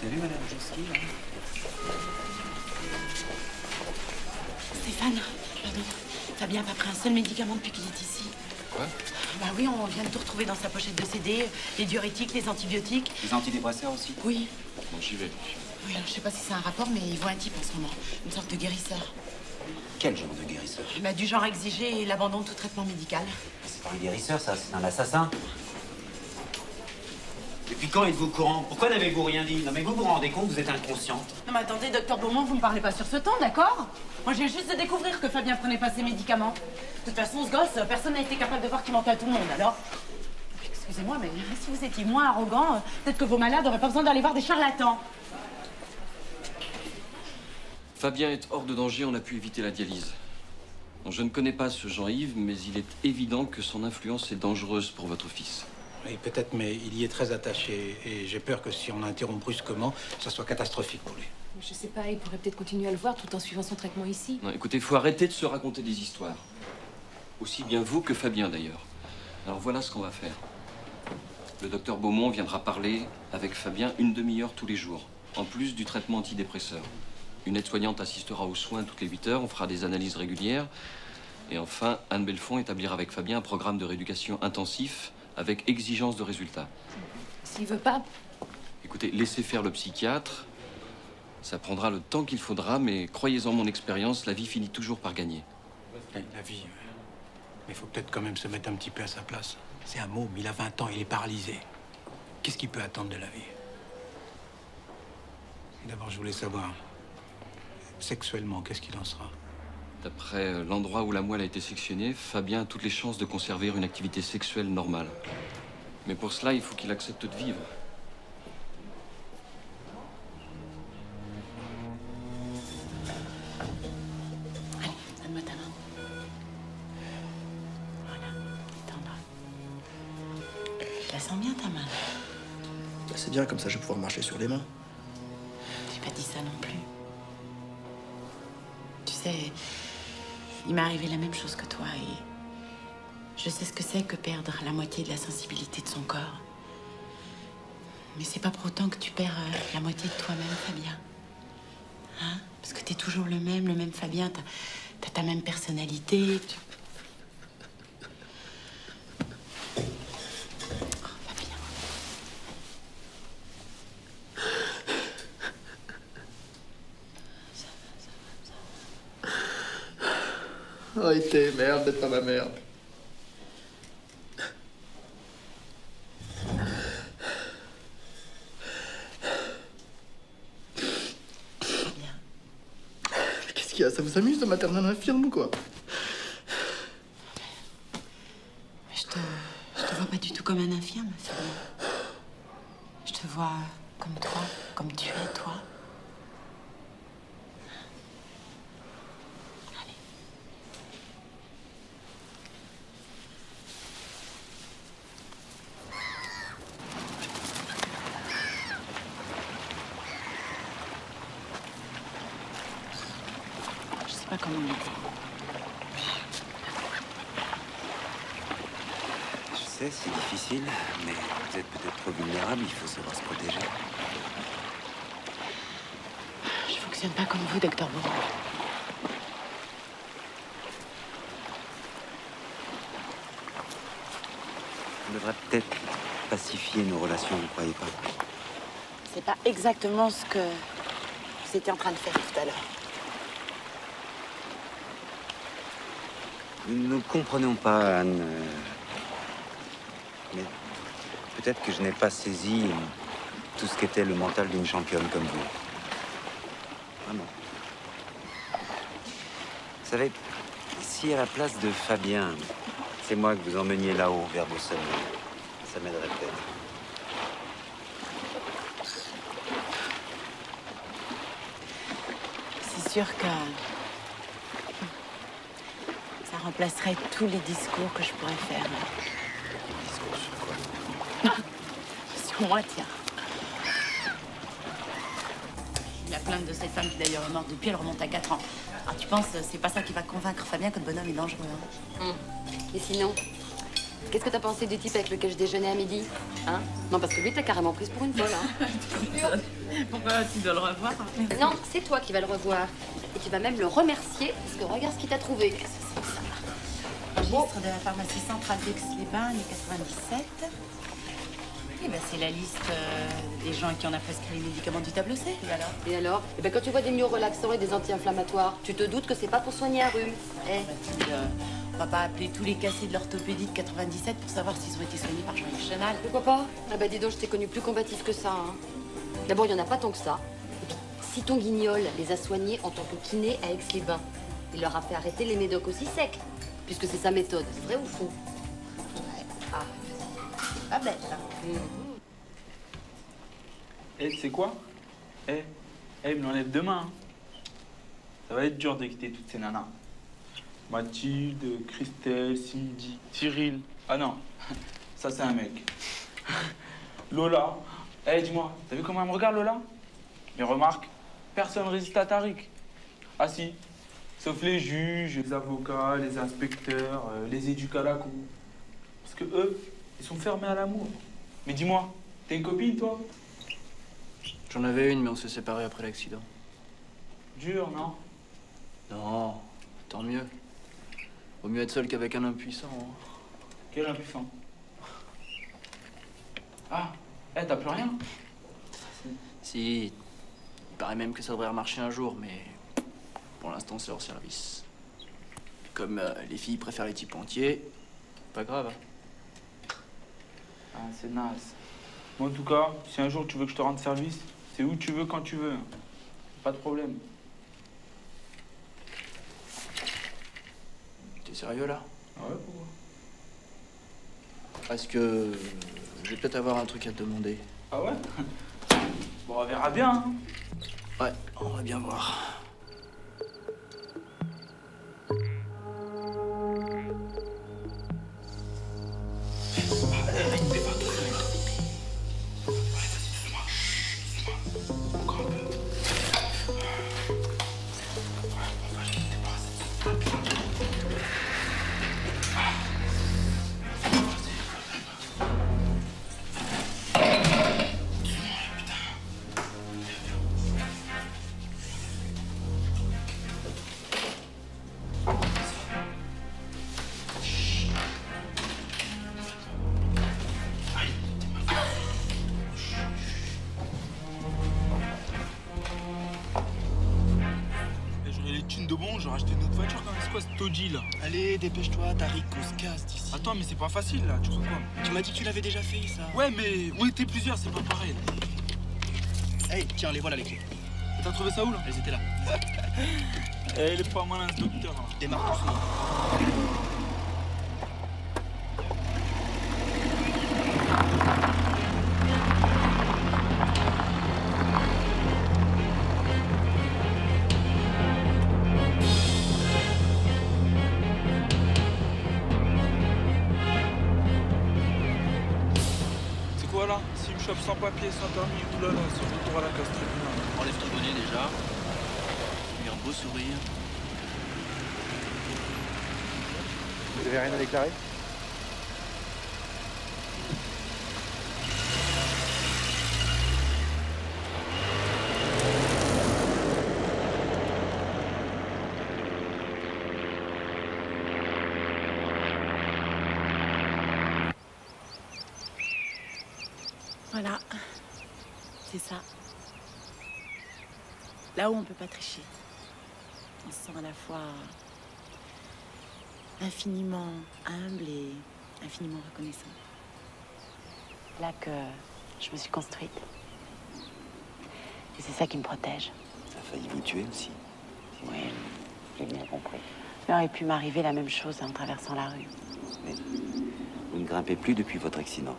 T'as vu Madame Joski là Stéphane, pardon. Fabien n'a pas pris un seul médicament depuis qu'il est ici. Quoi Bah oui, on vient de tout retrouver dans sa pochette de CD. Les diurétiques, les antibiotiques. Les antidépresseurs aussi Oui. Bon, j'y vais. Oui, alors, je sais pas si c'est un rapport, mais il voit un type en ce moment. Une sorte de guérisseur. Quel genre de guérisseur? A du genre exiger l'abandon de tout traitement médical. C'est pas un guérisseur, ça, c'est un assassin. Depuis quand êtes-vous au courant? Pourquoi n'avez-vous rien dit? Non mais vous vous rendez compte, vous êtes inconsciente. Non mais attendez, docteur Beaumont, vous me parlez pas sur ce ton, d'accord? Moi, je viens juste de découvrir que Fabien prenait pas ses médicaments. De toute façon, ce gosse, personne n'a été capable de voir qu'il mentait à tout le monde, alors Excusez-moi, mais si vous étiez moins arrogant, peut-être que vos malades n'auraient pas besoin d'aller voir des charlatans. Fabien est hors de danger, on a pu éviter la dialyse. Bon, je ne connais pas ce Jean-Yves, mais il est évident que son influence est dangereuse pour votre fils. Oui, peut-être, mais il y est très attaché. Et j'ai peur que si on l'interrompt brusquement, ça soit catastrophique pour lui. Je sais pas, il pourrait peut-être continuer à le voir tout en suivant son traitement ici. Non, écoutez, il faut arrêter de se raconter des histoires. Aussi bien vous que Fabien, d'ailleurs. Alors voilà ce qu'on va faire. Le docteur Beaumont viendra parler avec Fabien une demi-heure tous les jours, en plus du traitement antidépresseur. Une aide-soignante assistera aux soins toutes les 8 heures, on fera des analyses régulières. Et enfin, Anne Belfond établira avec Fabien un programme de rééducation intensif avec exigence de résultats. S'il veut pas, Écoutez, laissez faire le psychiatre. Ça prendra le temps qu'il faudra, mais croyez-en mon expérience, la vie finit toujours par gagner. La vie. Mais il faut peut-être quand même se mettre un petit peu à sa place. C'est un môme, il a 20 ans, il est paralysé. Qu'est-ce qu'il peut attendre de la vie? Et D'abord, je voulais savoir, sexuellement, qu'est-ce qu'il en sera D'après euh, l'endroit où la moelle a été sectionnée, Fabien a toutes les chances de conserver une activité sexuelle normale. Mais pour cela, il faut qu'il accepte de vivre. Donne-moi ta main. Voilà, détends-la. Je la sens bien, ta main. Bah, c'est bien, comme ça je vais pouvoir marcher sur les mains. J'ai pas dit ça non plus. Il m'est arrivé la même chose que toi et je sais ce que c'est que perdre la moitié de la sensibilité de son corps. Mais c'est pas pour autant que tu perds euh, la moitié de toi-même, Fabien. Hein? Parce que t'es toujours le même, le même Fabien. T'as ta même personnalité. Arrêtez, merde, d'être pas ma merde. Qu'est-ce qu'il y a? Ça vous amuse de materner un infirme ou quoi? Je te, je te vois pas du tout comme un infirme, Fabien. Je te vois comme toi, comme tu es, toi. Je sais. Je c'est difficile, mais vous êtes peut-être trop vulnérable, il faut savoir se protéger. Je fonctionne pas comme vous, docteur Beaumont. On devrait peut-être pacifier nos relations, vous ne croyez pas? C'est pas exactement ce que vous étiez en train de faire tout à l'heure. Nous ne comprenons pas, Anne. Mais peut-être que je n'ai pas saisi tout ce qu'était le mental d'une championne comme vous. Vraiment. Vous savez, si à la place de Fabien, c'est moi que vous emmeniez là-haut vers vos sommets, ça m'aiderait peut-être. C'est sûr que remplacerait tous les discours que je pourrais faire. Discours sur quoi? Sur moi, tiens. La plainte de cette femme qui d'ailleurs est morte depuis, elle remonte à 4 ans. Alors tu penses, c'est pas ça qui va convaincre Fabien que le bonhomme est dangereux hein? Hum. Et sinon, qu'est-ce que t'as pensé du type avec lequel je déjeunais à midi? Hein? Non, parce que lui, t'as carrément prise pour une folle. Hein. Pourquoi tu dois le revoir? Non, c'est toi qui vas le revoir. Et tu vas même le remercier, parce que regarde ce qu'il t'a trouvé. Registre de la pharmacie centrale d'Aix-les-Bains, année 97. Eh ben, c'est la liste euh, des gens à qui on a prescrit les médicaments du tableau C. Et alors? Et alors? Eh ben, quand tu vois des myorelaxants et des anti-inflammatoires, tu te doutes que c'est pas pour soigner un rhume. Eh? Euh, on va pas appeler tous les cassés de l'orthopédie de 97 pour savoir s'ils ont été soignés par Jean-Yves Chenal. Pourquoi pas? Ah bah dis donc, je t'ai connu plus combatif que ça. hein. D'abord, il y en a pas tant que ça. Et puis, si ton guignol les a soignés en tant que kiné à Aix-les-Bains, il leur a fait arrêter les médocs aussi secs, puisque c'est sa méthode. C'est vrai ou faux? Ah, c'est pas bête, hein. Eh, tu sais quoi? Eh, eh, il me l'enlève demain. hein. Ça va être dur d'éviter toutes ces nanas. Mathilde, Christelle, Cindy, Cyril. Ah non, ça c'est un mec. Lola. Eh, dis-moi, t'as vu comment elle me regarde, Lola? Mais remarque, personne résiste à Tariq. Ah si, sauf les juges, les avocats, les inspecteurs, euh, les éduques à la cour. Parce que eux, ils sont fermés à l'amour. Mais dis-moi, t'as une copine, toi? J'en avais une, mais on s'est séparés après l'accident. Dur, non? Non, tant mieux. Vaut mieux être seul qu'avec un impuissant. hein. Quel impuissant? Ah, eh, t'as plus rien? Si, il paraît même que ça devrait remarcher un jour, mais pour l'instant, c'est hors service. Comme euh, les filles préfèrent les types entiers, pas grave. hein. Ah, c'est naze. Bon, en tout cas, si un jour tu veux que je te rende service, c'est où tu veux, quand tu veux. Pas de problème. T'es sérieux là? Ah ouais, pourquoi? Parce que je vais peut-être avoir un truc à te demander. Ah ouais? Bon, on verra bien. hein. Ouais, on va bien voir. Allez, dépêche-toi, Tariq, on se casse d'ici. Attends, mais c'est pas facile là, tu crois quoi? Tu m'as dit que tu l'avais déjà fait, ça. Ouais, mais on était plusieurs, c'est pas pareil. Hey, tiens, les voilà les clés. T'as trouvé ça où là? Elles étaient là. Eh, il est pas malin ce docteur là. Démarre doucement. Vous avez rien à déclarer Voilà. C'est ça. Là où on peut pas tricher. On se sent à la fois infiniment humble et infiniment reconnaissant. Là que je me suis construite. Et c'est ça qui me protège. Ça a failli vous tuer aussi. Oui, j'ai bien compris. Il aurait pu m'arriver la même chose en traversant la rue. Mais vous ne grimpez plus depuis votre accident.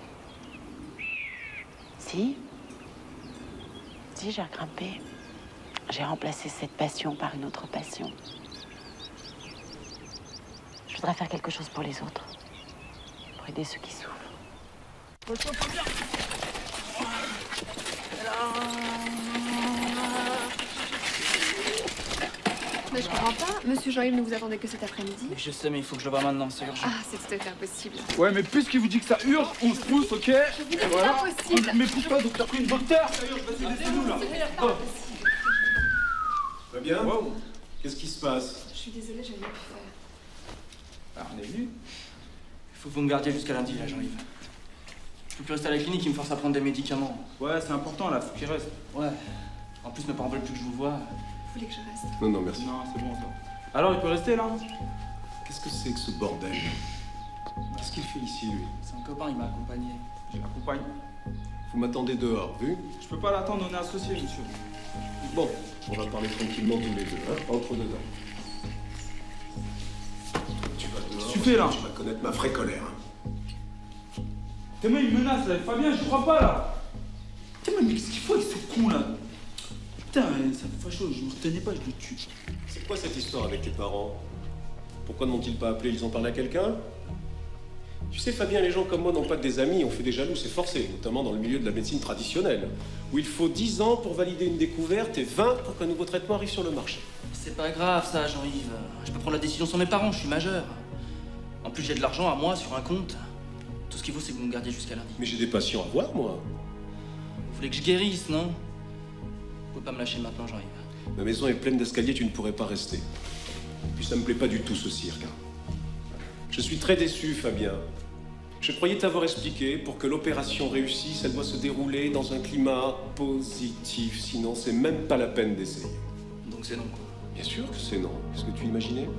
Si. Si, j'ai grimpé. J'ai remplacé cette passion par une autre passion. Je voudrais faire quelque chose pour les autres. Pour aider ceux qui souffrent. Mais je comprends pas. Monsieur Jean-Yves ne vous attendait que cet après-midi. Je sais, mais il faut que je le voie maintenant, c'est urgent. Ah, c'est tout à fait impossible. Ouais, mais puisqu'il vous dit que ça urge, on se pousse, ok Et dis que c'est impossible. Mais donc t'as pris une docteur Ça urge, vas-y, laissez-nous là. Va bien Qu'est-ce qui se passe Je suis désolée, j'ai rien pu faire. Alors, on est venu. Il faut que vous me gardiez jusqu'à lundi, là, Jean-Yves. peux plus rester à la clinique, il me force à prendre des médicaments. Ouais, c'est important là, faut qu'il reste. Ouais. En plus, mes parents veulent plus que je vous vois. Vous voulez que je reste? Non, non, merci. Non, c'est bon ça. Alors, il peut rester là Qu'est-ce que c'est que ce bordel? Qu'est-ce qu'il fait ici, lui? C'est un copain, il m'a accompagné. Je l'accompagne. Vous m'attendez dehors, vu? Je peux pas l'attendre, on est associés, monsieur. Bon, on va parler tranquillement tous les deux, hein Entre dedans. Tu fais, là Tu vas connaître ma vraie colère. T'es il me menace là, Fabien, je crois pas là. T'es mais qu'est-ce qu'il faut avec ce con là Putain, ça me fait chaud, je me retenais pas, je le tue. C'est quoi cette histoire avec tes parents? Pourquoi n'ont-ils pas appelé Ils ont parlé à quelqu'un? Tu sais, Fabien, les gens comme moi n'ont pas que des amis, on fait des jaloux, c'est forcé, notamment dans le milieu de la médecine traditionnelle, où il faut 10 ans pour valider une découverte et 20 pour qu'un nouveau traitement arrive sur le marché. C'est pas grave ça, Jean-Yves. Je peux prendre la décision sans mes parents, je suis majeur. En plus, j'ai de l'argent à moi sur un compte. Tout ce qu'il faut, c'est que vous me gardiez jusqu'à lundi. Mais j'ai des patients à voir, moi. Vous voulez que je guérisse, non? Vous pouvez pas me lâcher maintenant, Jean-Yves. Ma maison est pleine d'escaliers, tu ne pourrais pas rester. Puis ça me plaît pas du tout ce cirque. Je suis très déçu, Fabien. Je croyais t'avoir expliqué, pour que l'opération réussisse, elle doit se dérouler dans un climat positif, sinon c'est même pas la peine d'essayer. Donc c'est non, quoi. Bien sûr que c'est non. Qu'est-ce que tu imaginais?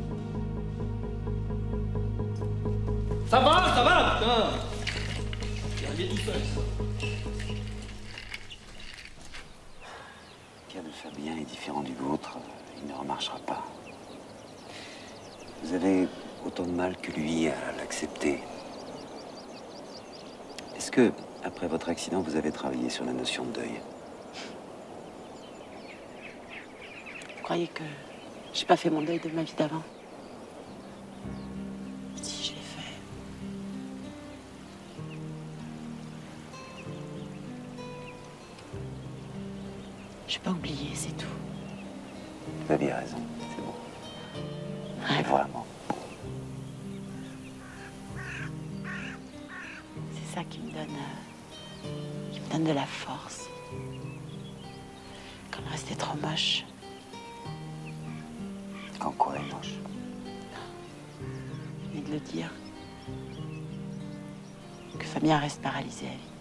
Ça va, ça va, putain tout seul. Le cas de Fabien est différent du vôtre. Il ne remarchera pas. Vous avez autant de mal que lui à l'accepter. Est-ce que, après votre accident, vous avez travaillé sur la notion de deuil? Vous croyez que j'ai pas fait mon deuil de ma vie d'avant? Si, J'ai pas oublié, c'est tout. Vous aviez raison, c'est bon. Mais vraiment. C'est ça qui me donne. euh, qui me donne de la force. Comme rester trop moche. Quand quoi est moche? Et de le dire. Que Fabien reste paralysé à vie.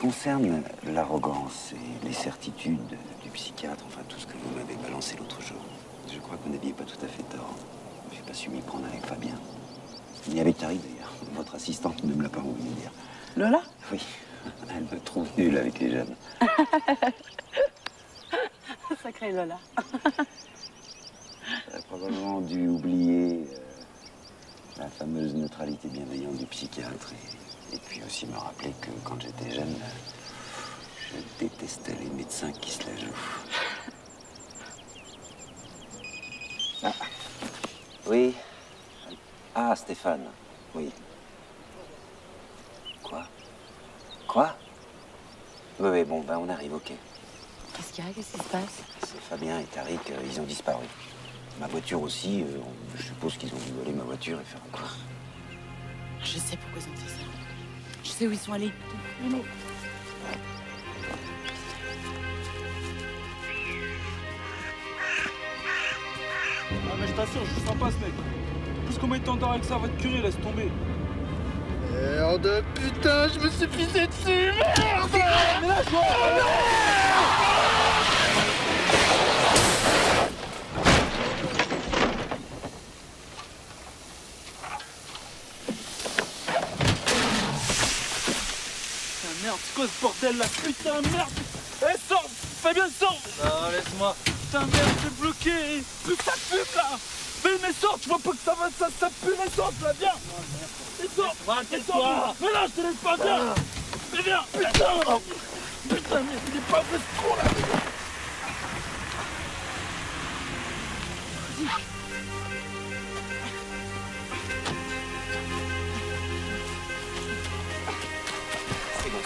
Concerne l'arrogance et les certitudes du psychiatre, enfin tout ce que vous m'avez balancé l'autre jour, je crois que vous n'aviez pas tout à fait tort. Je n'ai pas su m'y prendre avec Fabien. Ni avec Tari d'ailleurs. Votre assistante ne me l'a pas voulu dire. Lola? Oui, elle me trouve nulle avec les jeunes. Sacré Lola. Elle a probablement dû oublier euh, la fameuse neutralité bienveillante du psychiatre et, et puis aussi me rappeler que quand j'étais jeune, je détestais les médecins qui se la jouent. Ah, oui. Ah, Stéphane, oui. Quoi? Quoi? Oui, oui, bon, ben on arrive, ok. Qu'est-ce qu'il y a? Qu'est-ce qui se passe? C'est Fabien et Tariq, euh, ils ont disparu. Ma voiture aussi, euh, je suppose qu'ils ont dû voler ma voiture et faire un. Je sais pourquoi ils ont fait ça. Je sais où ils sont allés. Ah, mais je t'assure, je suis sympa ce mec. Plus, comment il t'endort avec ça Va te curer, laisse tomber. Merde, putain, je me suis pissé dessus, merde Mais lâche-moi Putain, merde, c'est quoi ce bordel là Putain, merde. Eh, sors Fabien, sors. Non, laisse-moi. Putain, merde, t'es bloqué. Putain, pue là. Mais, mais sors, tu vois pas que ça va, ça, ça pue, mais sors, là, viens. Mais sors Mais sors. Mais là, je te laisse pas, viens Mais viens Putain. Putain, mais il est pas vrai ce con là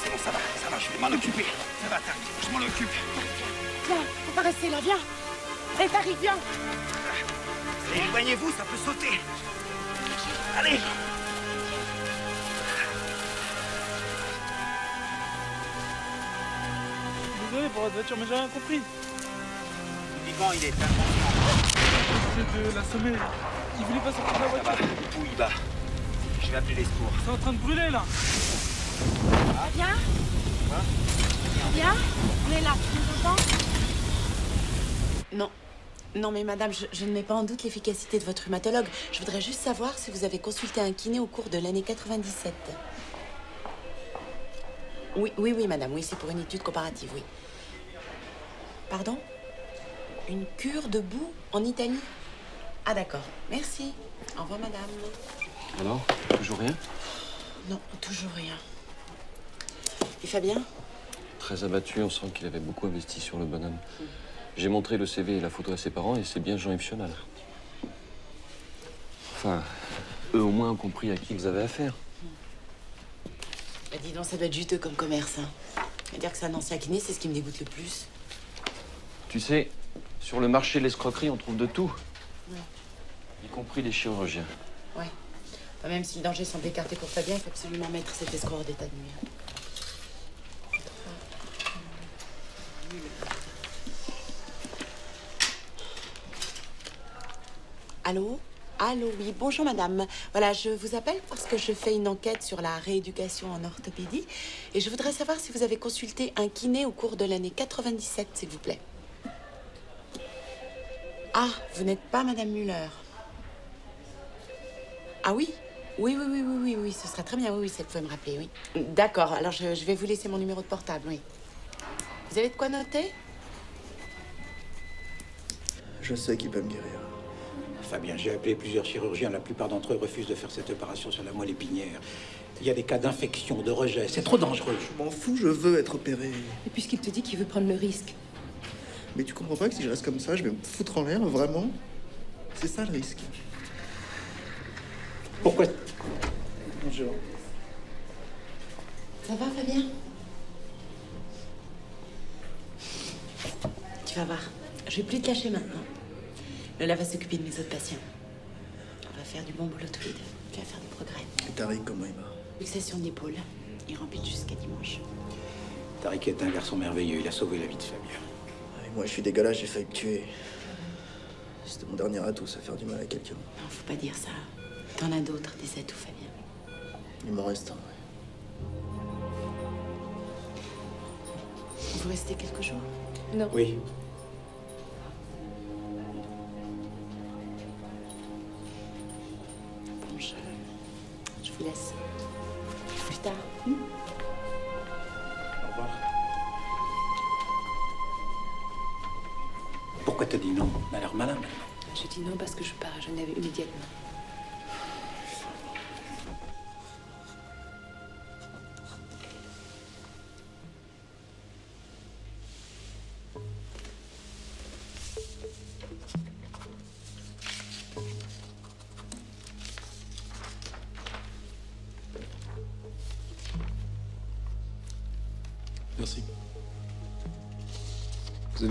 C'est bon, ça va, ça va, je vais m'en occuper. Ça va, t'arrives, je m'en occupe. Viens, faut pas rester là, viens. Hé, Tariq, viens. Éloignez-vous, ça peut sauter. Allez Désolé pour votre voiture, mais j'ai rien compris. Le vivant, il est inconscient. C'est de l'assommer. Il voulait pas sortir de la voiture. Où il va Je vais appeler les secours. C'est en train de brûler là. Viens Viens On est là, tu nous entends? Non. Non, mais madame, je, je ne mets pas en doute l'efficacité de votre rhumatologue. Je voudrais juste savoir si vous avez consulté un kiné au cours de l'année 97. Oui, oui, oui, madame, oui, c'est pour une étude comparative, oui. Pardon? Une cure de boue en Italie? Ah, d'accord. Merci. Au revoir, madame. Alors Toujours rien? Non, toujours rien. Et Fabien? Très abattu, on sent qu'il avait beaucoup investi sur le bonhomme. J'ai montré le CV et la photo à ses parents et c'est bien Jean-Yves Chenal. Enfin, eux au moins ont compris à qui ils avaient affaire. Bah, dis donc, ça doit être juteux comme commerce. Hein. À dire que c'est un ancien kiné, c'est ce qui me dégoûte le plus. Tu sais, sur le marché de l'escroquerie, on trouve de tout, y compris des chirurgiens. Ouais. Enfin, même si les dangers sont écartés pour Fabien, il faut absolument mettre cet escroc hors d'état de nuire. Allô Allô, oui, bonjour madame. Voilà, je vous appelle parce que je fais une enquête sur la rééducation en orthopédie et je voudrais savoir si vous avez consulté un kiné au cours de l'année 97, s'il vous plaît. Ah, vous n'êtes pas madame Muller. Ah oui oui, oui, oui, oui, oui, oui, ce sera très bien, oui, oui, ça pouvez me rappeler, oui. D'accord, alors je, je vais vous laisser mon numéro de portable, oui. Vous avez de quoi noter? Je sais qu'il peut me guérir. Fabien, j'ai appelé plusieurs chirurgiens. La plupart d'entre eux refusent de faire cette opération sur la moelle épinière. Il y a des cas d'infection, de rejet. C'est trop dangereux. Je m'en fous, je veux être opéré. Et puisqu'il te dit qu'il veut prendre le risque. Mais tu comprends pas que si je reste comme ça, je vais me foutre en l'air, vraiment? C'est ça le risque. Pourquoi Bonjour. Ça va, Fabien? Tu vas voir. Je vais plus te lâcher maintenant. Lola va s'occuper de mes autres patients. On va faire du bon boulot tous les deux. Tu vas faire des progrès. Et Tariq, comment il va? Luxation d'épaule. Il remplit jusqu'à dimanche. Tariq est un garçon merveilleux. Il a sauvé la vie de Fabien. Et moi, je suis dégueulasse, j'ai failli me tuer. C'était mon dernier atout, ça faire du mal à quelqu'un. Non, faut pas dire ça. T'en as d'autres, des atouts, Fabien. Il m'en reste un. Vous restez quelques jours? Non. Oui.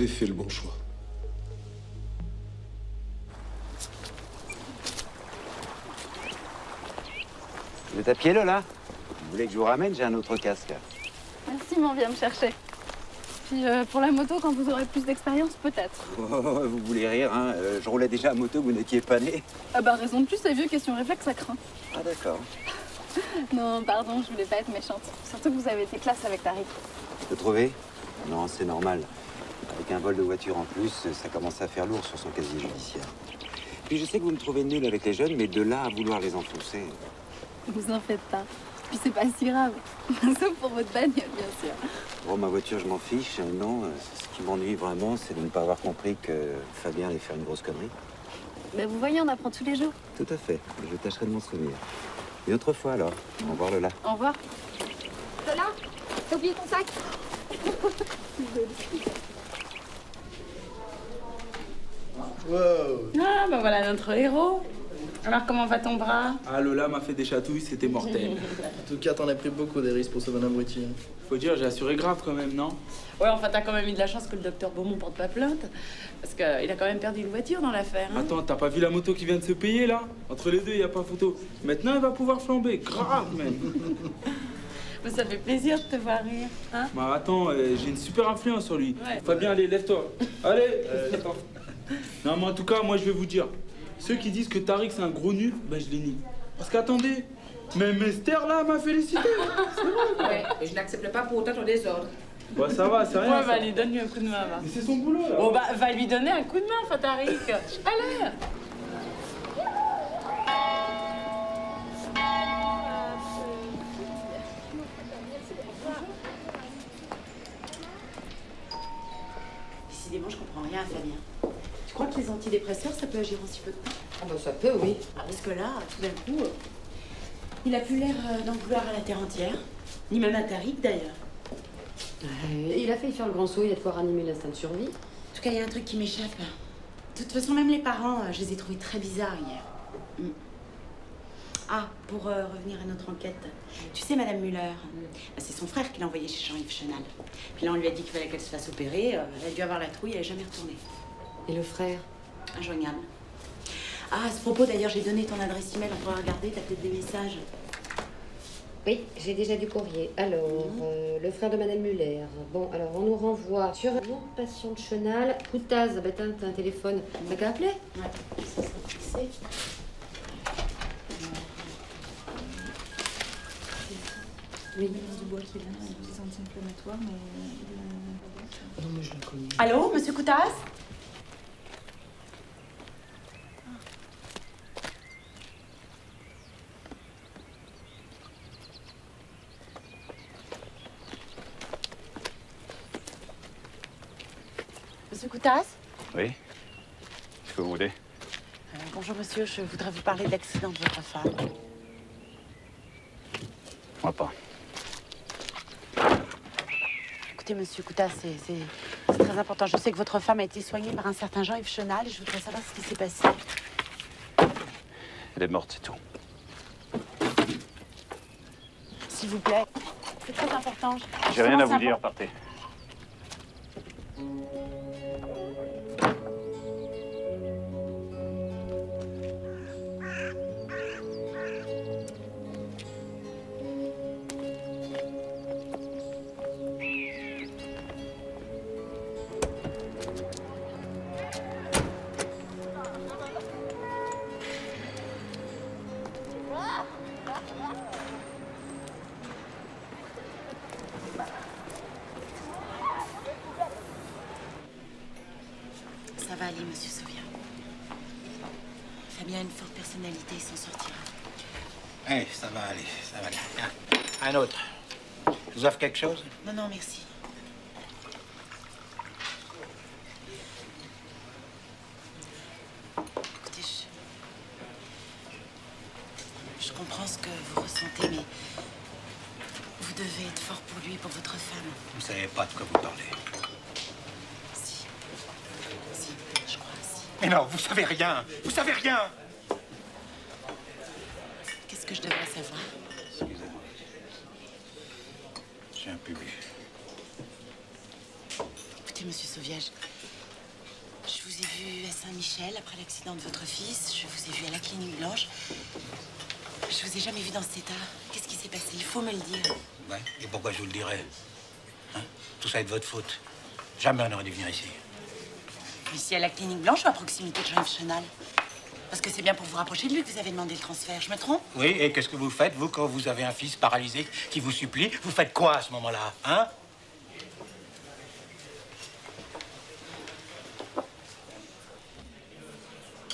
Avez fait le bon choix. Vous êtes à pied, Lola? Vous voulez que je vous ramène? J'ai un autre casque. Merci, mais on vient me chercher. Puis euh, pour la moto, quand vous aurez plus d'expérience, peut-être. Oh, vous voulez rire, hein? Euh, Je roulais déjà à moto, vous n'étiez pas né. Ah bah raison de plus, c'est vieux, question réflexe, ça craint. Ah d'accord. Non, pardon, je voulais pas être méchante. Surtout que vous avez été classe avec Tariq. Te trouver Non, c'est normal. Avec un vol de voiture en plus, ça commence à faire lourd sur son casier judiciaire. Puis je sais que vous me trouvez nul avec les jeunes, mais de là à vouloir les enfoncer. Vous en faites pas. Puis c'est pas si grave. Sauf pour votre bagnole, bien sûr. Bon, ma voiture, je m'en fiche. Non, euh, ce qui m'ennuie vraiment, c'est de ne pas avoir compris que Fabien allait faire une grosse connerie. Mais vous voyez, on apprend tous les jours. Tout à fait. Je tâcherai de m'en souvenir. Une autre fois alors. Au revoir, Lola. Au revoir. Lola, t'as oublié ton sac? Wow Ah, bah voilà notre héros. Alors, comment va ton bras? Ah, Lola m'a fait des chatouilles, c'était mortel. En tout cas, t'en as pris beaucoup des risques pour ce bon abruti. Faut dire, j'ai assuré grave quand même, non? Ouais, enfin, t'as quand même eu de la chance que le docteur Beaumont porte pas plainte. Parce qu'il a quand même perdu une voiture dans l'affaire. hein. Attends, t'as pas vu la moto qui vient de se payer là? Entre les deux, y a pas photo. Maintenant, elle va pouvoir flamber, grave même. Mais Ça fait plaisir de te voir rire. Hein? Bah attends, euh, j'ai une super influence sur lui. Ouais. Fabien, allez, lève-toi. Allez, attends. Non, mais en tout cas, moi je vais vous dire, Ceux qui disent que Tariq c'est un gros nul, ben je les nie. Parce qu'attendez, même Esther là m'a félicité. Ouais, je n'accepte pas pour autant ton désordre. Bah ça va, c'est rien. Ouais, va lui donne-lui un coup de main, va. Mais c'est son boulot là. Bon, bah, va lui donner un coup de main, Fatarik. Allez Décidément, je comprends rien à Fabien. Tu crois que les antidépresseurs, ça peut agir en si peu de temps Ah bah ça peut, oui. Ah, Parce que là, tout d'un coup, euh, il a plus l'air euh, d'en vouloir à la terre entière. Ni même à Tariq, d'ailleurs. Il a failli faire le grand saut, il a de quoi ranimer l'instinct de survie. En tout cas, il y a un truc qui m'échappe. De toute façon, même les parents, euh, je les ai trouvés très bizarres hier. Mm. Ah, pour euh, revenir à notre enquête. Tu sais, Madame Muller, bah, c'est son frère qui l'a envoyée chez Jean-Yves Chenal. Puis là, on lui a dit qu'il fallait qu'elle se fasse opérer. euh, elle a dû avoir la trouille, elle n'est jamais retournée. Et le frère Injoignable. Ah, à ce propos, d'ailleurs, j'ai donné ton adresse email, on pourra regarder, t'as peut-être des messages. Oui, j'ai déjà du courrier. Alors, euh, le frère de Madame Muller. Bon, alors on nous renvoie sur un autre patient de Chenal. Coutaz, bah t'as t'as un téléphone. T'as qu'à appeler Ouais, ça sera fixé. Oui. Dubois qui est là, des anti-inflammatoires, mais il a- Non, mais je le connais. Allô, monsieur Coutaz Oui Je peux vous aider Euh, Bonjour monsieur, je voudrais vous parler de l'accident de votre femme. Moi pas. Écoutez, monsieur Coutaz, c'est très important. Je sais que votre femme a été soignée par un certain Jean-Yves Chenal et je voudrais savoir ce qui s'est passé. Elle est morte, c'est tout. S'il vous plaît. C'est très important. J'ai rien à vous dire, partez. Chose Non, non, merci. Écoutez, je... Je comprends ce que vous ressentez, mais vous devez être fort pour lui et pour votre femme. Vous savez pas de quoi vous parlez. Si. Si, je crois, si. Mais non, vous savez rien. Vous savez rien. Qu'est-ce que je devrais savoir? J'ai un peu. Écoutez, monsieur Sauviage, je vous ai vu à Saint-Michel après l'accident de votre fils. Je vous ai vu à la clinique blanche. Je vous ai jamais vu dans cet état. Qu'est-ce qui s'est passé? Il faut me le dire. Ouais. Et pourquoi je vous le dirais? Hein? Tout ça est de votre faute. Jamais on n'aurait dû venir ici. Ici à la clinique blanche ou à proximité de Jean-Yves Chenal? Parce que c'est bien pour vous rapprocher de lui que vous avez demandé le transfert. Je me trompe? Oui, et qu'est-ce que vous faites, vous, quand vous avez un fils paralysé qui vous supplie? Vous faites quoi à ce moment-là Hein?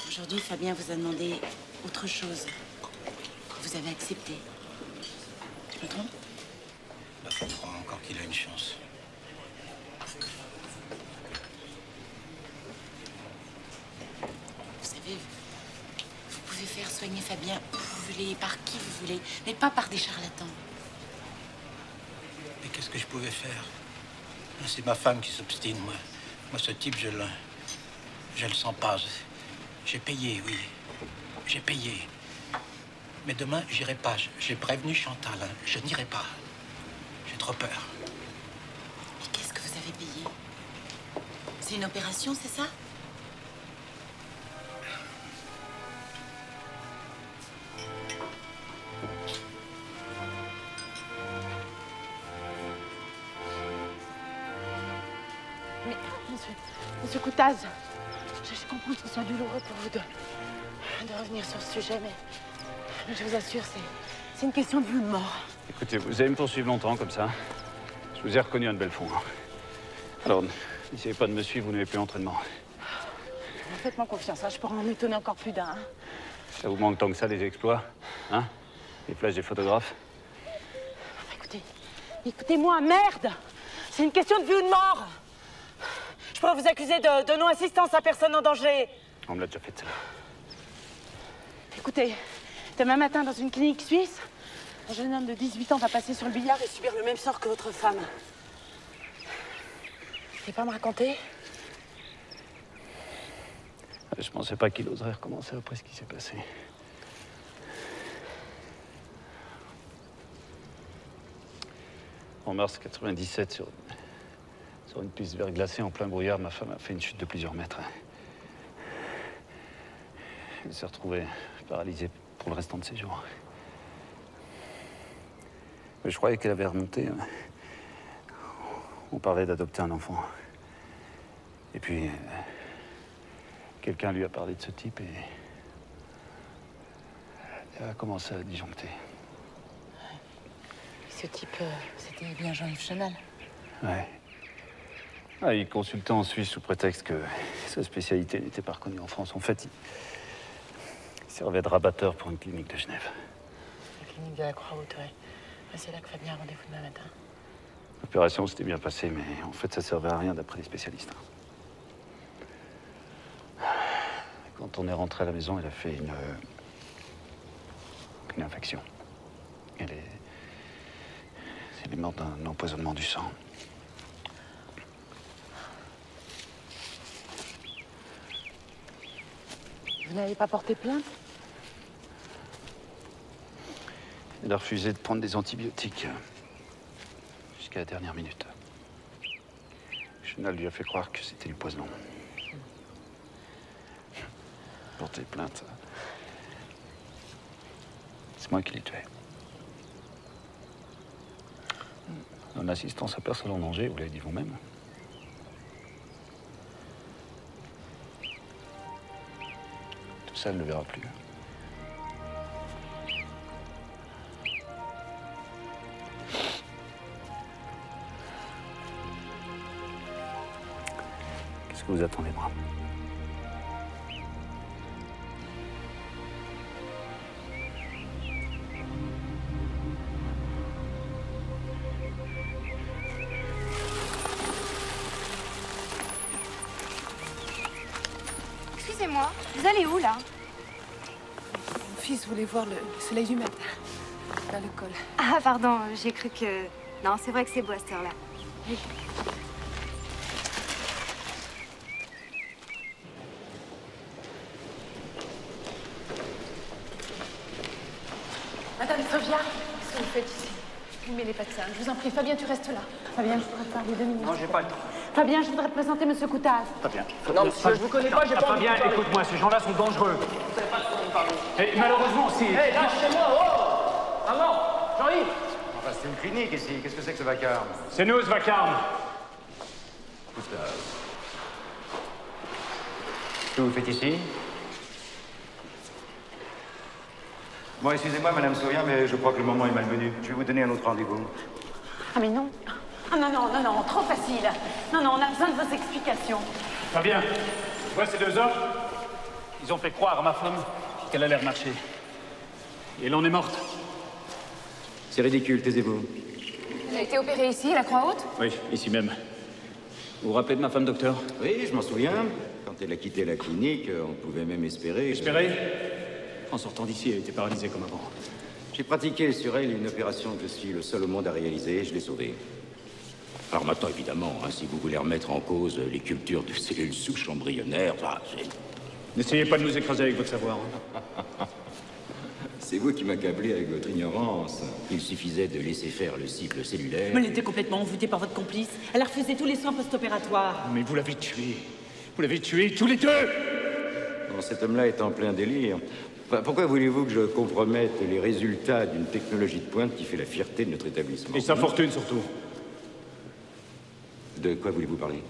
Aujourd'hui, Fabien vous a demandé autre chose. Vous avez accepté. Je me trompe? Bah, je crois encore qu'il a une chance. Vous savez, vous soigner Fabien où vous voulez, par qui vous voulez, mais pas par des charlatans. Mais qu'est-ce que je pouvais faire? C'est ma femme qui s'obstine, moi. Moi, ce type, je le... Je le sens pas. J'ai payé, oui. J'ai payé. Mais demain, j'irai pas. J'ai prévenu Chantal. hein. Je n'irai pas. J'ai trop peur. Et qu'est-ce que vous avez payé? C'est une opération, c'est ça? Je, je comprends que ce soit douloureux pour vous deux. de revenir sur ce sujet, mais, mais je vous assure, c'est, une question de vie ou de mort. Écoutez, vous allez me poursuivre longtemps comme ça. Je vous ai reconnu un bel fond. hein. Alors, n'essayez pas de me suivre, vous n'avez plus l'entraînement. Faites-moi confiance, hein, je pourrais en étonner encore plus d'un. hein. Ça vous manque tant que ça, les exploits Hein? Les flashs des photographes? Écoutez, écoutez-moi, merde C'est une question de vie ou de mort Je pourrais vous accuser de, de non-assistance à personne en danger. On me l'a déjà fait, ça. Écoutez, demain matin, dans une clinique suisse, un jeune homme de 18 ans va passer sur le billard et subir le même sort que votre femme. Vous voulez pas me raconter Je pensais pas qu'il oserait recommencer après ce qui s'est passé. En mars 97, sur, sur une piste verglacée en plein brouillard, ma femme a fait une chute de plusieurs mètres. Elle s'est retrouvée paralysée pour le restant de ses jours. Mais je croyais qu'elle avait remonté. On parlait d'adopter un enfant. Et puis, euh, quelqu'un lui a parlé de ce type et elle a commencé à disjoncter. Ce type, euh, c'était bien Jean-Yves Chanel. Ouais. Ah, il consultait en Suisse sous prétexte que sa spécialité n'était pas reconnue en France. En fait, il, il servait de rabatteur pour une clinique de Genève. La clinique de la Croix-Haute, ouais. Ouais, C'est là que Fabien a rendez-vous demain matin. L'opération s'était bien passée, mais en fait, ça servait à rien d'après les spécialistes. Quand on est rentré à la maison, elle a fait une, euh, une infection. Elle est, elle est morte d'un empoisonnement du sang. Vous n'avez pas porté plainte Elle a refusé de prendre des antibiotiques jusqu'à la dernière minute. Chenal lui a fait croire que c'était du poison. Porter plainte. C'est moi qui l'ai tué. En assistance à personne en danger, vous l'avez dit vous-même. Ça, ne le verra plus. Qu'est-ce que vous attendez, moi? Voulait voir le soleil du matin. Dans le col. Ah pardon, j'ai cru que... Non, c'est vrai que c'est beau à cette heure-là. Oui. Madame Fabien, qu'est-ce que vous faites ici? Vous les médecins, je vous en prie, Fabien, tu restes là. Fabien, je pourrais te parler deux minutes. Non, j'ai pas le temps. Fabien, je voudrais te présenter Monsieur Coutaz. Fabien. Non, monsieur, je vous connais pas, j'ai pas de Fabien, écoute-moi, ces gens-là sont dangereux. Vous savez pas de quoi vous parlez. Et malheureusement, si. Hé, lâchez-moi, oh Maman Jean-Yves Enfin, c'est une clinique ici. Qu'est-ce que c'est que ce vacarme C'est nous, ce vacarme. Qu'est-ce que vous faites ici Bon, excusez-moi, Madame Sauvien, mais je crois que le moment est malvenu. Je vais vous donner un autre rendez-vous. Ah, mais non Ah, non, non, non, non, trop facile. Non, non, on a besoin de vos explications. Fabien, tu vois ces deux hommes Ils ont fait croire à ma femme qu'elle allait remarcher. Et elle en est morte. C'est ridicule, taisez-vous. Elle a été opérée ici, à la Croix-Haute Oui, ici même. Vous vous rappelez de ma femme, docteur? Oui, je m'en souviens. Quand elle a quitté la clinique, on pouvait même espérer. Espérer? En sortant d'ici, elle était paralysée comme avant. J'ai pratiqué sur elle une opération que je suis le seul au monde à réaliser. Je l'ai sauvée. Alors maintenant, évidemment, hein, si vous voulez remettre en cause les cultures de cellules souches embryonnaires, c'est... N'essayez pas de nous écraser avec votre savoir. C'est vous qui m'accablez avec votre ignorance. Il suffisait de laisser faire le cycle cellulaire. Mais elle était complètement envoûtée par votre complice. Elle a refusé tous les soins post-opératoires. Mais vous l'avez tué. Vous l'avez tué tous les deux Bon, cet homme-là est en plein délire. Enfin, pourquoi voulez-vous que je compromette les résultats d'une technologie de pointe qui fait la fierté de notre établissement Et sa fortune, surtout. De quoi voulez-vous parler?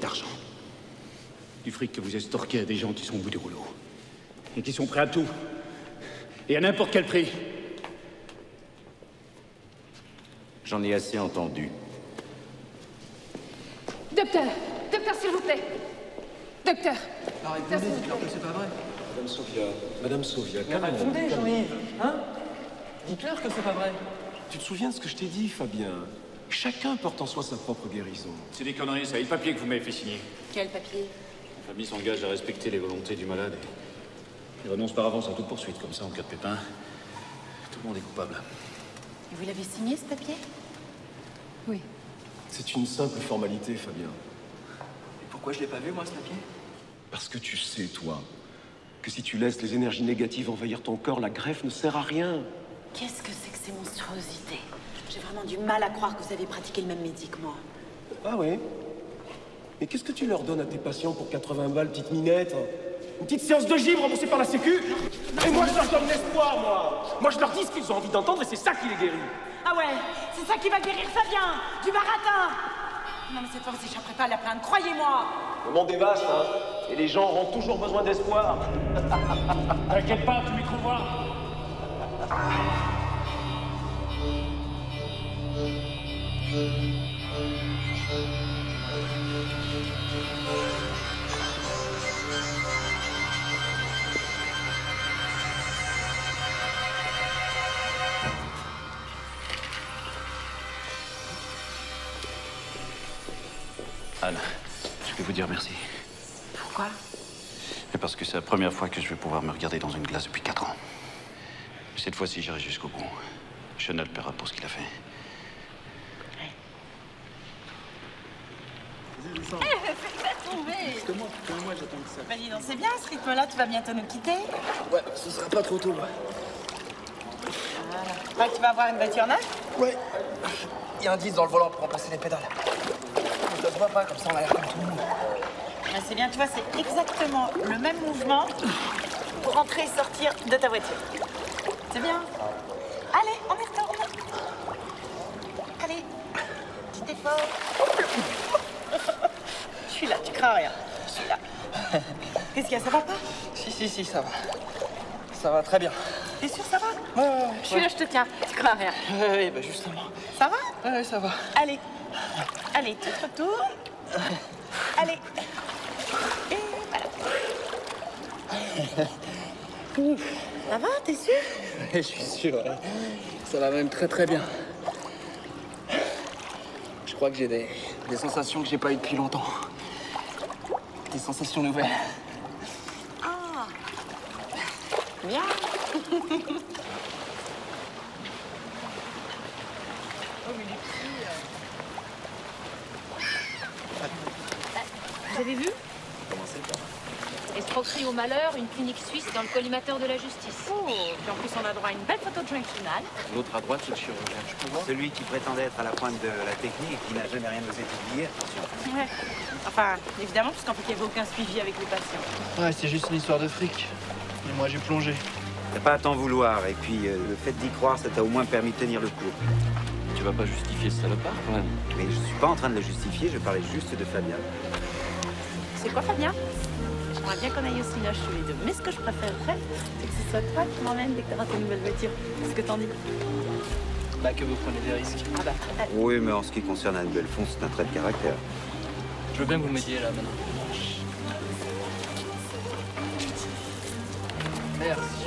D'argent. Du fric que vous estorquez à des gens qui sont au bout du rouleau. et qui sont prêts à tout. Et à n'importe quel prix. J'en ai assez entendu. Docteur Docteur, s'il vous plaît Docteur Arrêtez, dites-leur que c'est pas vrai. Madame Sofia, Madame Sofia, Mais calmez-vous, répondez, calmez-vous. Jean-Yves Hein Dites-leur que c'est pas vrai. Tu te souviens de ce que je t'ai dit, Fabien? Chacun porte en soi sa propre guérison. C'est des conneries, ça. Et le papier que vous m'avez fait signer? Quel papier? La famille s'engage à respecter les volontés du malade et il renonce par avance à toute poursuite. Comme ça, en cas de pépin, tout le monde est coupable. Et vous l'avez signé, ce papier? Oui. C'est une simple formalité, Fabien. Et pourquoi je l'ai pas vu, moi, ce papier? Parce que tu sais, toi, que si tu laisses les énergies négatives envahir ton corps, la greffe ne sert à rien. Qu'est-ce que c'est que ces monstruosités? J'ai vraiment du mal à croire que vous avez pratiqué le même métier que moi. Ah ouais Mais qu'est-ce que tu leur donnes à tes patients pour 80 balles, petite minette Une petite séance de gym remboursée par la Sécu Et moi, je leur donne l'espoir, moi Moi, je leur dis ce qu'ils ont envie d'entendre et c'est ça qui les guérit. Ah ouais, c'est ça qui va guérir Fabien Du baratin Non mais cette fois, vous échapperez pas à la plainte, croyez-moi Le monde est vaste, hein Et les gens auront toujours besoin d'espoir. T'inquiète pas, tu m'y trouveras. Anne, je vais vous dire merci. Pourquoi? Parce que c'est la première fois que je vais pouvoir me regarder dans une glace depuis 4 ans. Cette fois-ci, j'irai jusqu'au bout. Chanel paiera pour ce qu'il a fait. Moi j'attends que ça. Bah dis donc, c'est bien ce rythme-là, tu vas bientôt nous quitter Ouais, ce sera pas trop tôt. ouais. Voilà. Bah, tu vas avoir une voiture neuve Ouais. Il y a un 10 dans le volant pour remplacer les pédales. Ça se voit pas, comme ça on a l'air comme tout le monde. Ah, C'est bien, tu vois, c'est exactement le même mouvement pour entrer et sortir de ta voiture. C'est bien Allez, on y retourne Allez, petit effort Je suis là, tu crains rien. Je suis là. Qu'est-ce qu'il y a, ça va pas? Si, si, si, ça va. Ça va très bien. T'es sûr, ça va? Ouais, ouais, ouais. Je suis là, je te tiens, tu crains rien. Ouais, bah justement. Ça va? Ouais, ça va. Allez, allez, tu te retournes. Allez. Et voilà. Ça va, t'es sûr? Je suis sûr, ouais. Ça va même très très bien. Je crois que j'ai des, des sensations que j'ai pas eues depuis longtemps. Des sensations nouvelles. Ah Bien Vous avez vu? Escroquerie au malheur, une clinique suisse dans le collimateur de la justice. Oh, puis en plus on a droit à une belle photo de Joint final. L'autre à droite, c'est le chirurgien. Je peux voir Celui qui prétendait être à la pointe de la technique et qui n'a jamais rien osé publier, attention. Ouais. Enfin, évidemment, parce qu'en fait, il n'y avait aucun suivi avec les patients. Ouais, c'est juste une histoire de fric. Et moi j'ai plongé. T'as pas à t'en vouloir, et puis euh, le fait d'y croire, ça t'a au moins permis de tenir le coup. Tu vas pas justifier ce salopard, quand même. Mais je suis pas en train de le justifier, je parlais juste de Fabien. C'est quoi, Fabien? J'aimerais bien qu'on aille au cinoche tous les deux. Mais ce que je préférerais, c'est que ce soit toi qui m'emmène dès que t'auras ta nouvelle voiture. Qu'est-ce que t'en dis? Bah que vous prenez des risques. Ah bah, Oui, mais en ce qui concerne Anne Belfond, c'est un trait de caractère. Je veux bien vous m'aidiez là maintenant. Merci.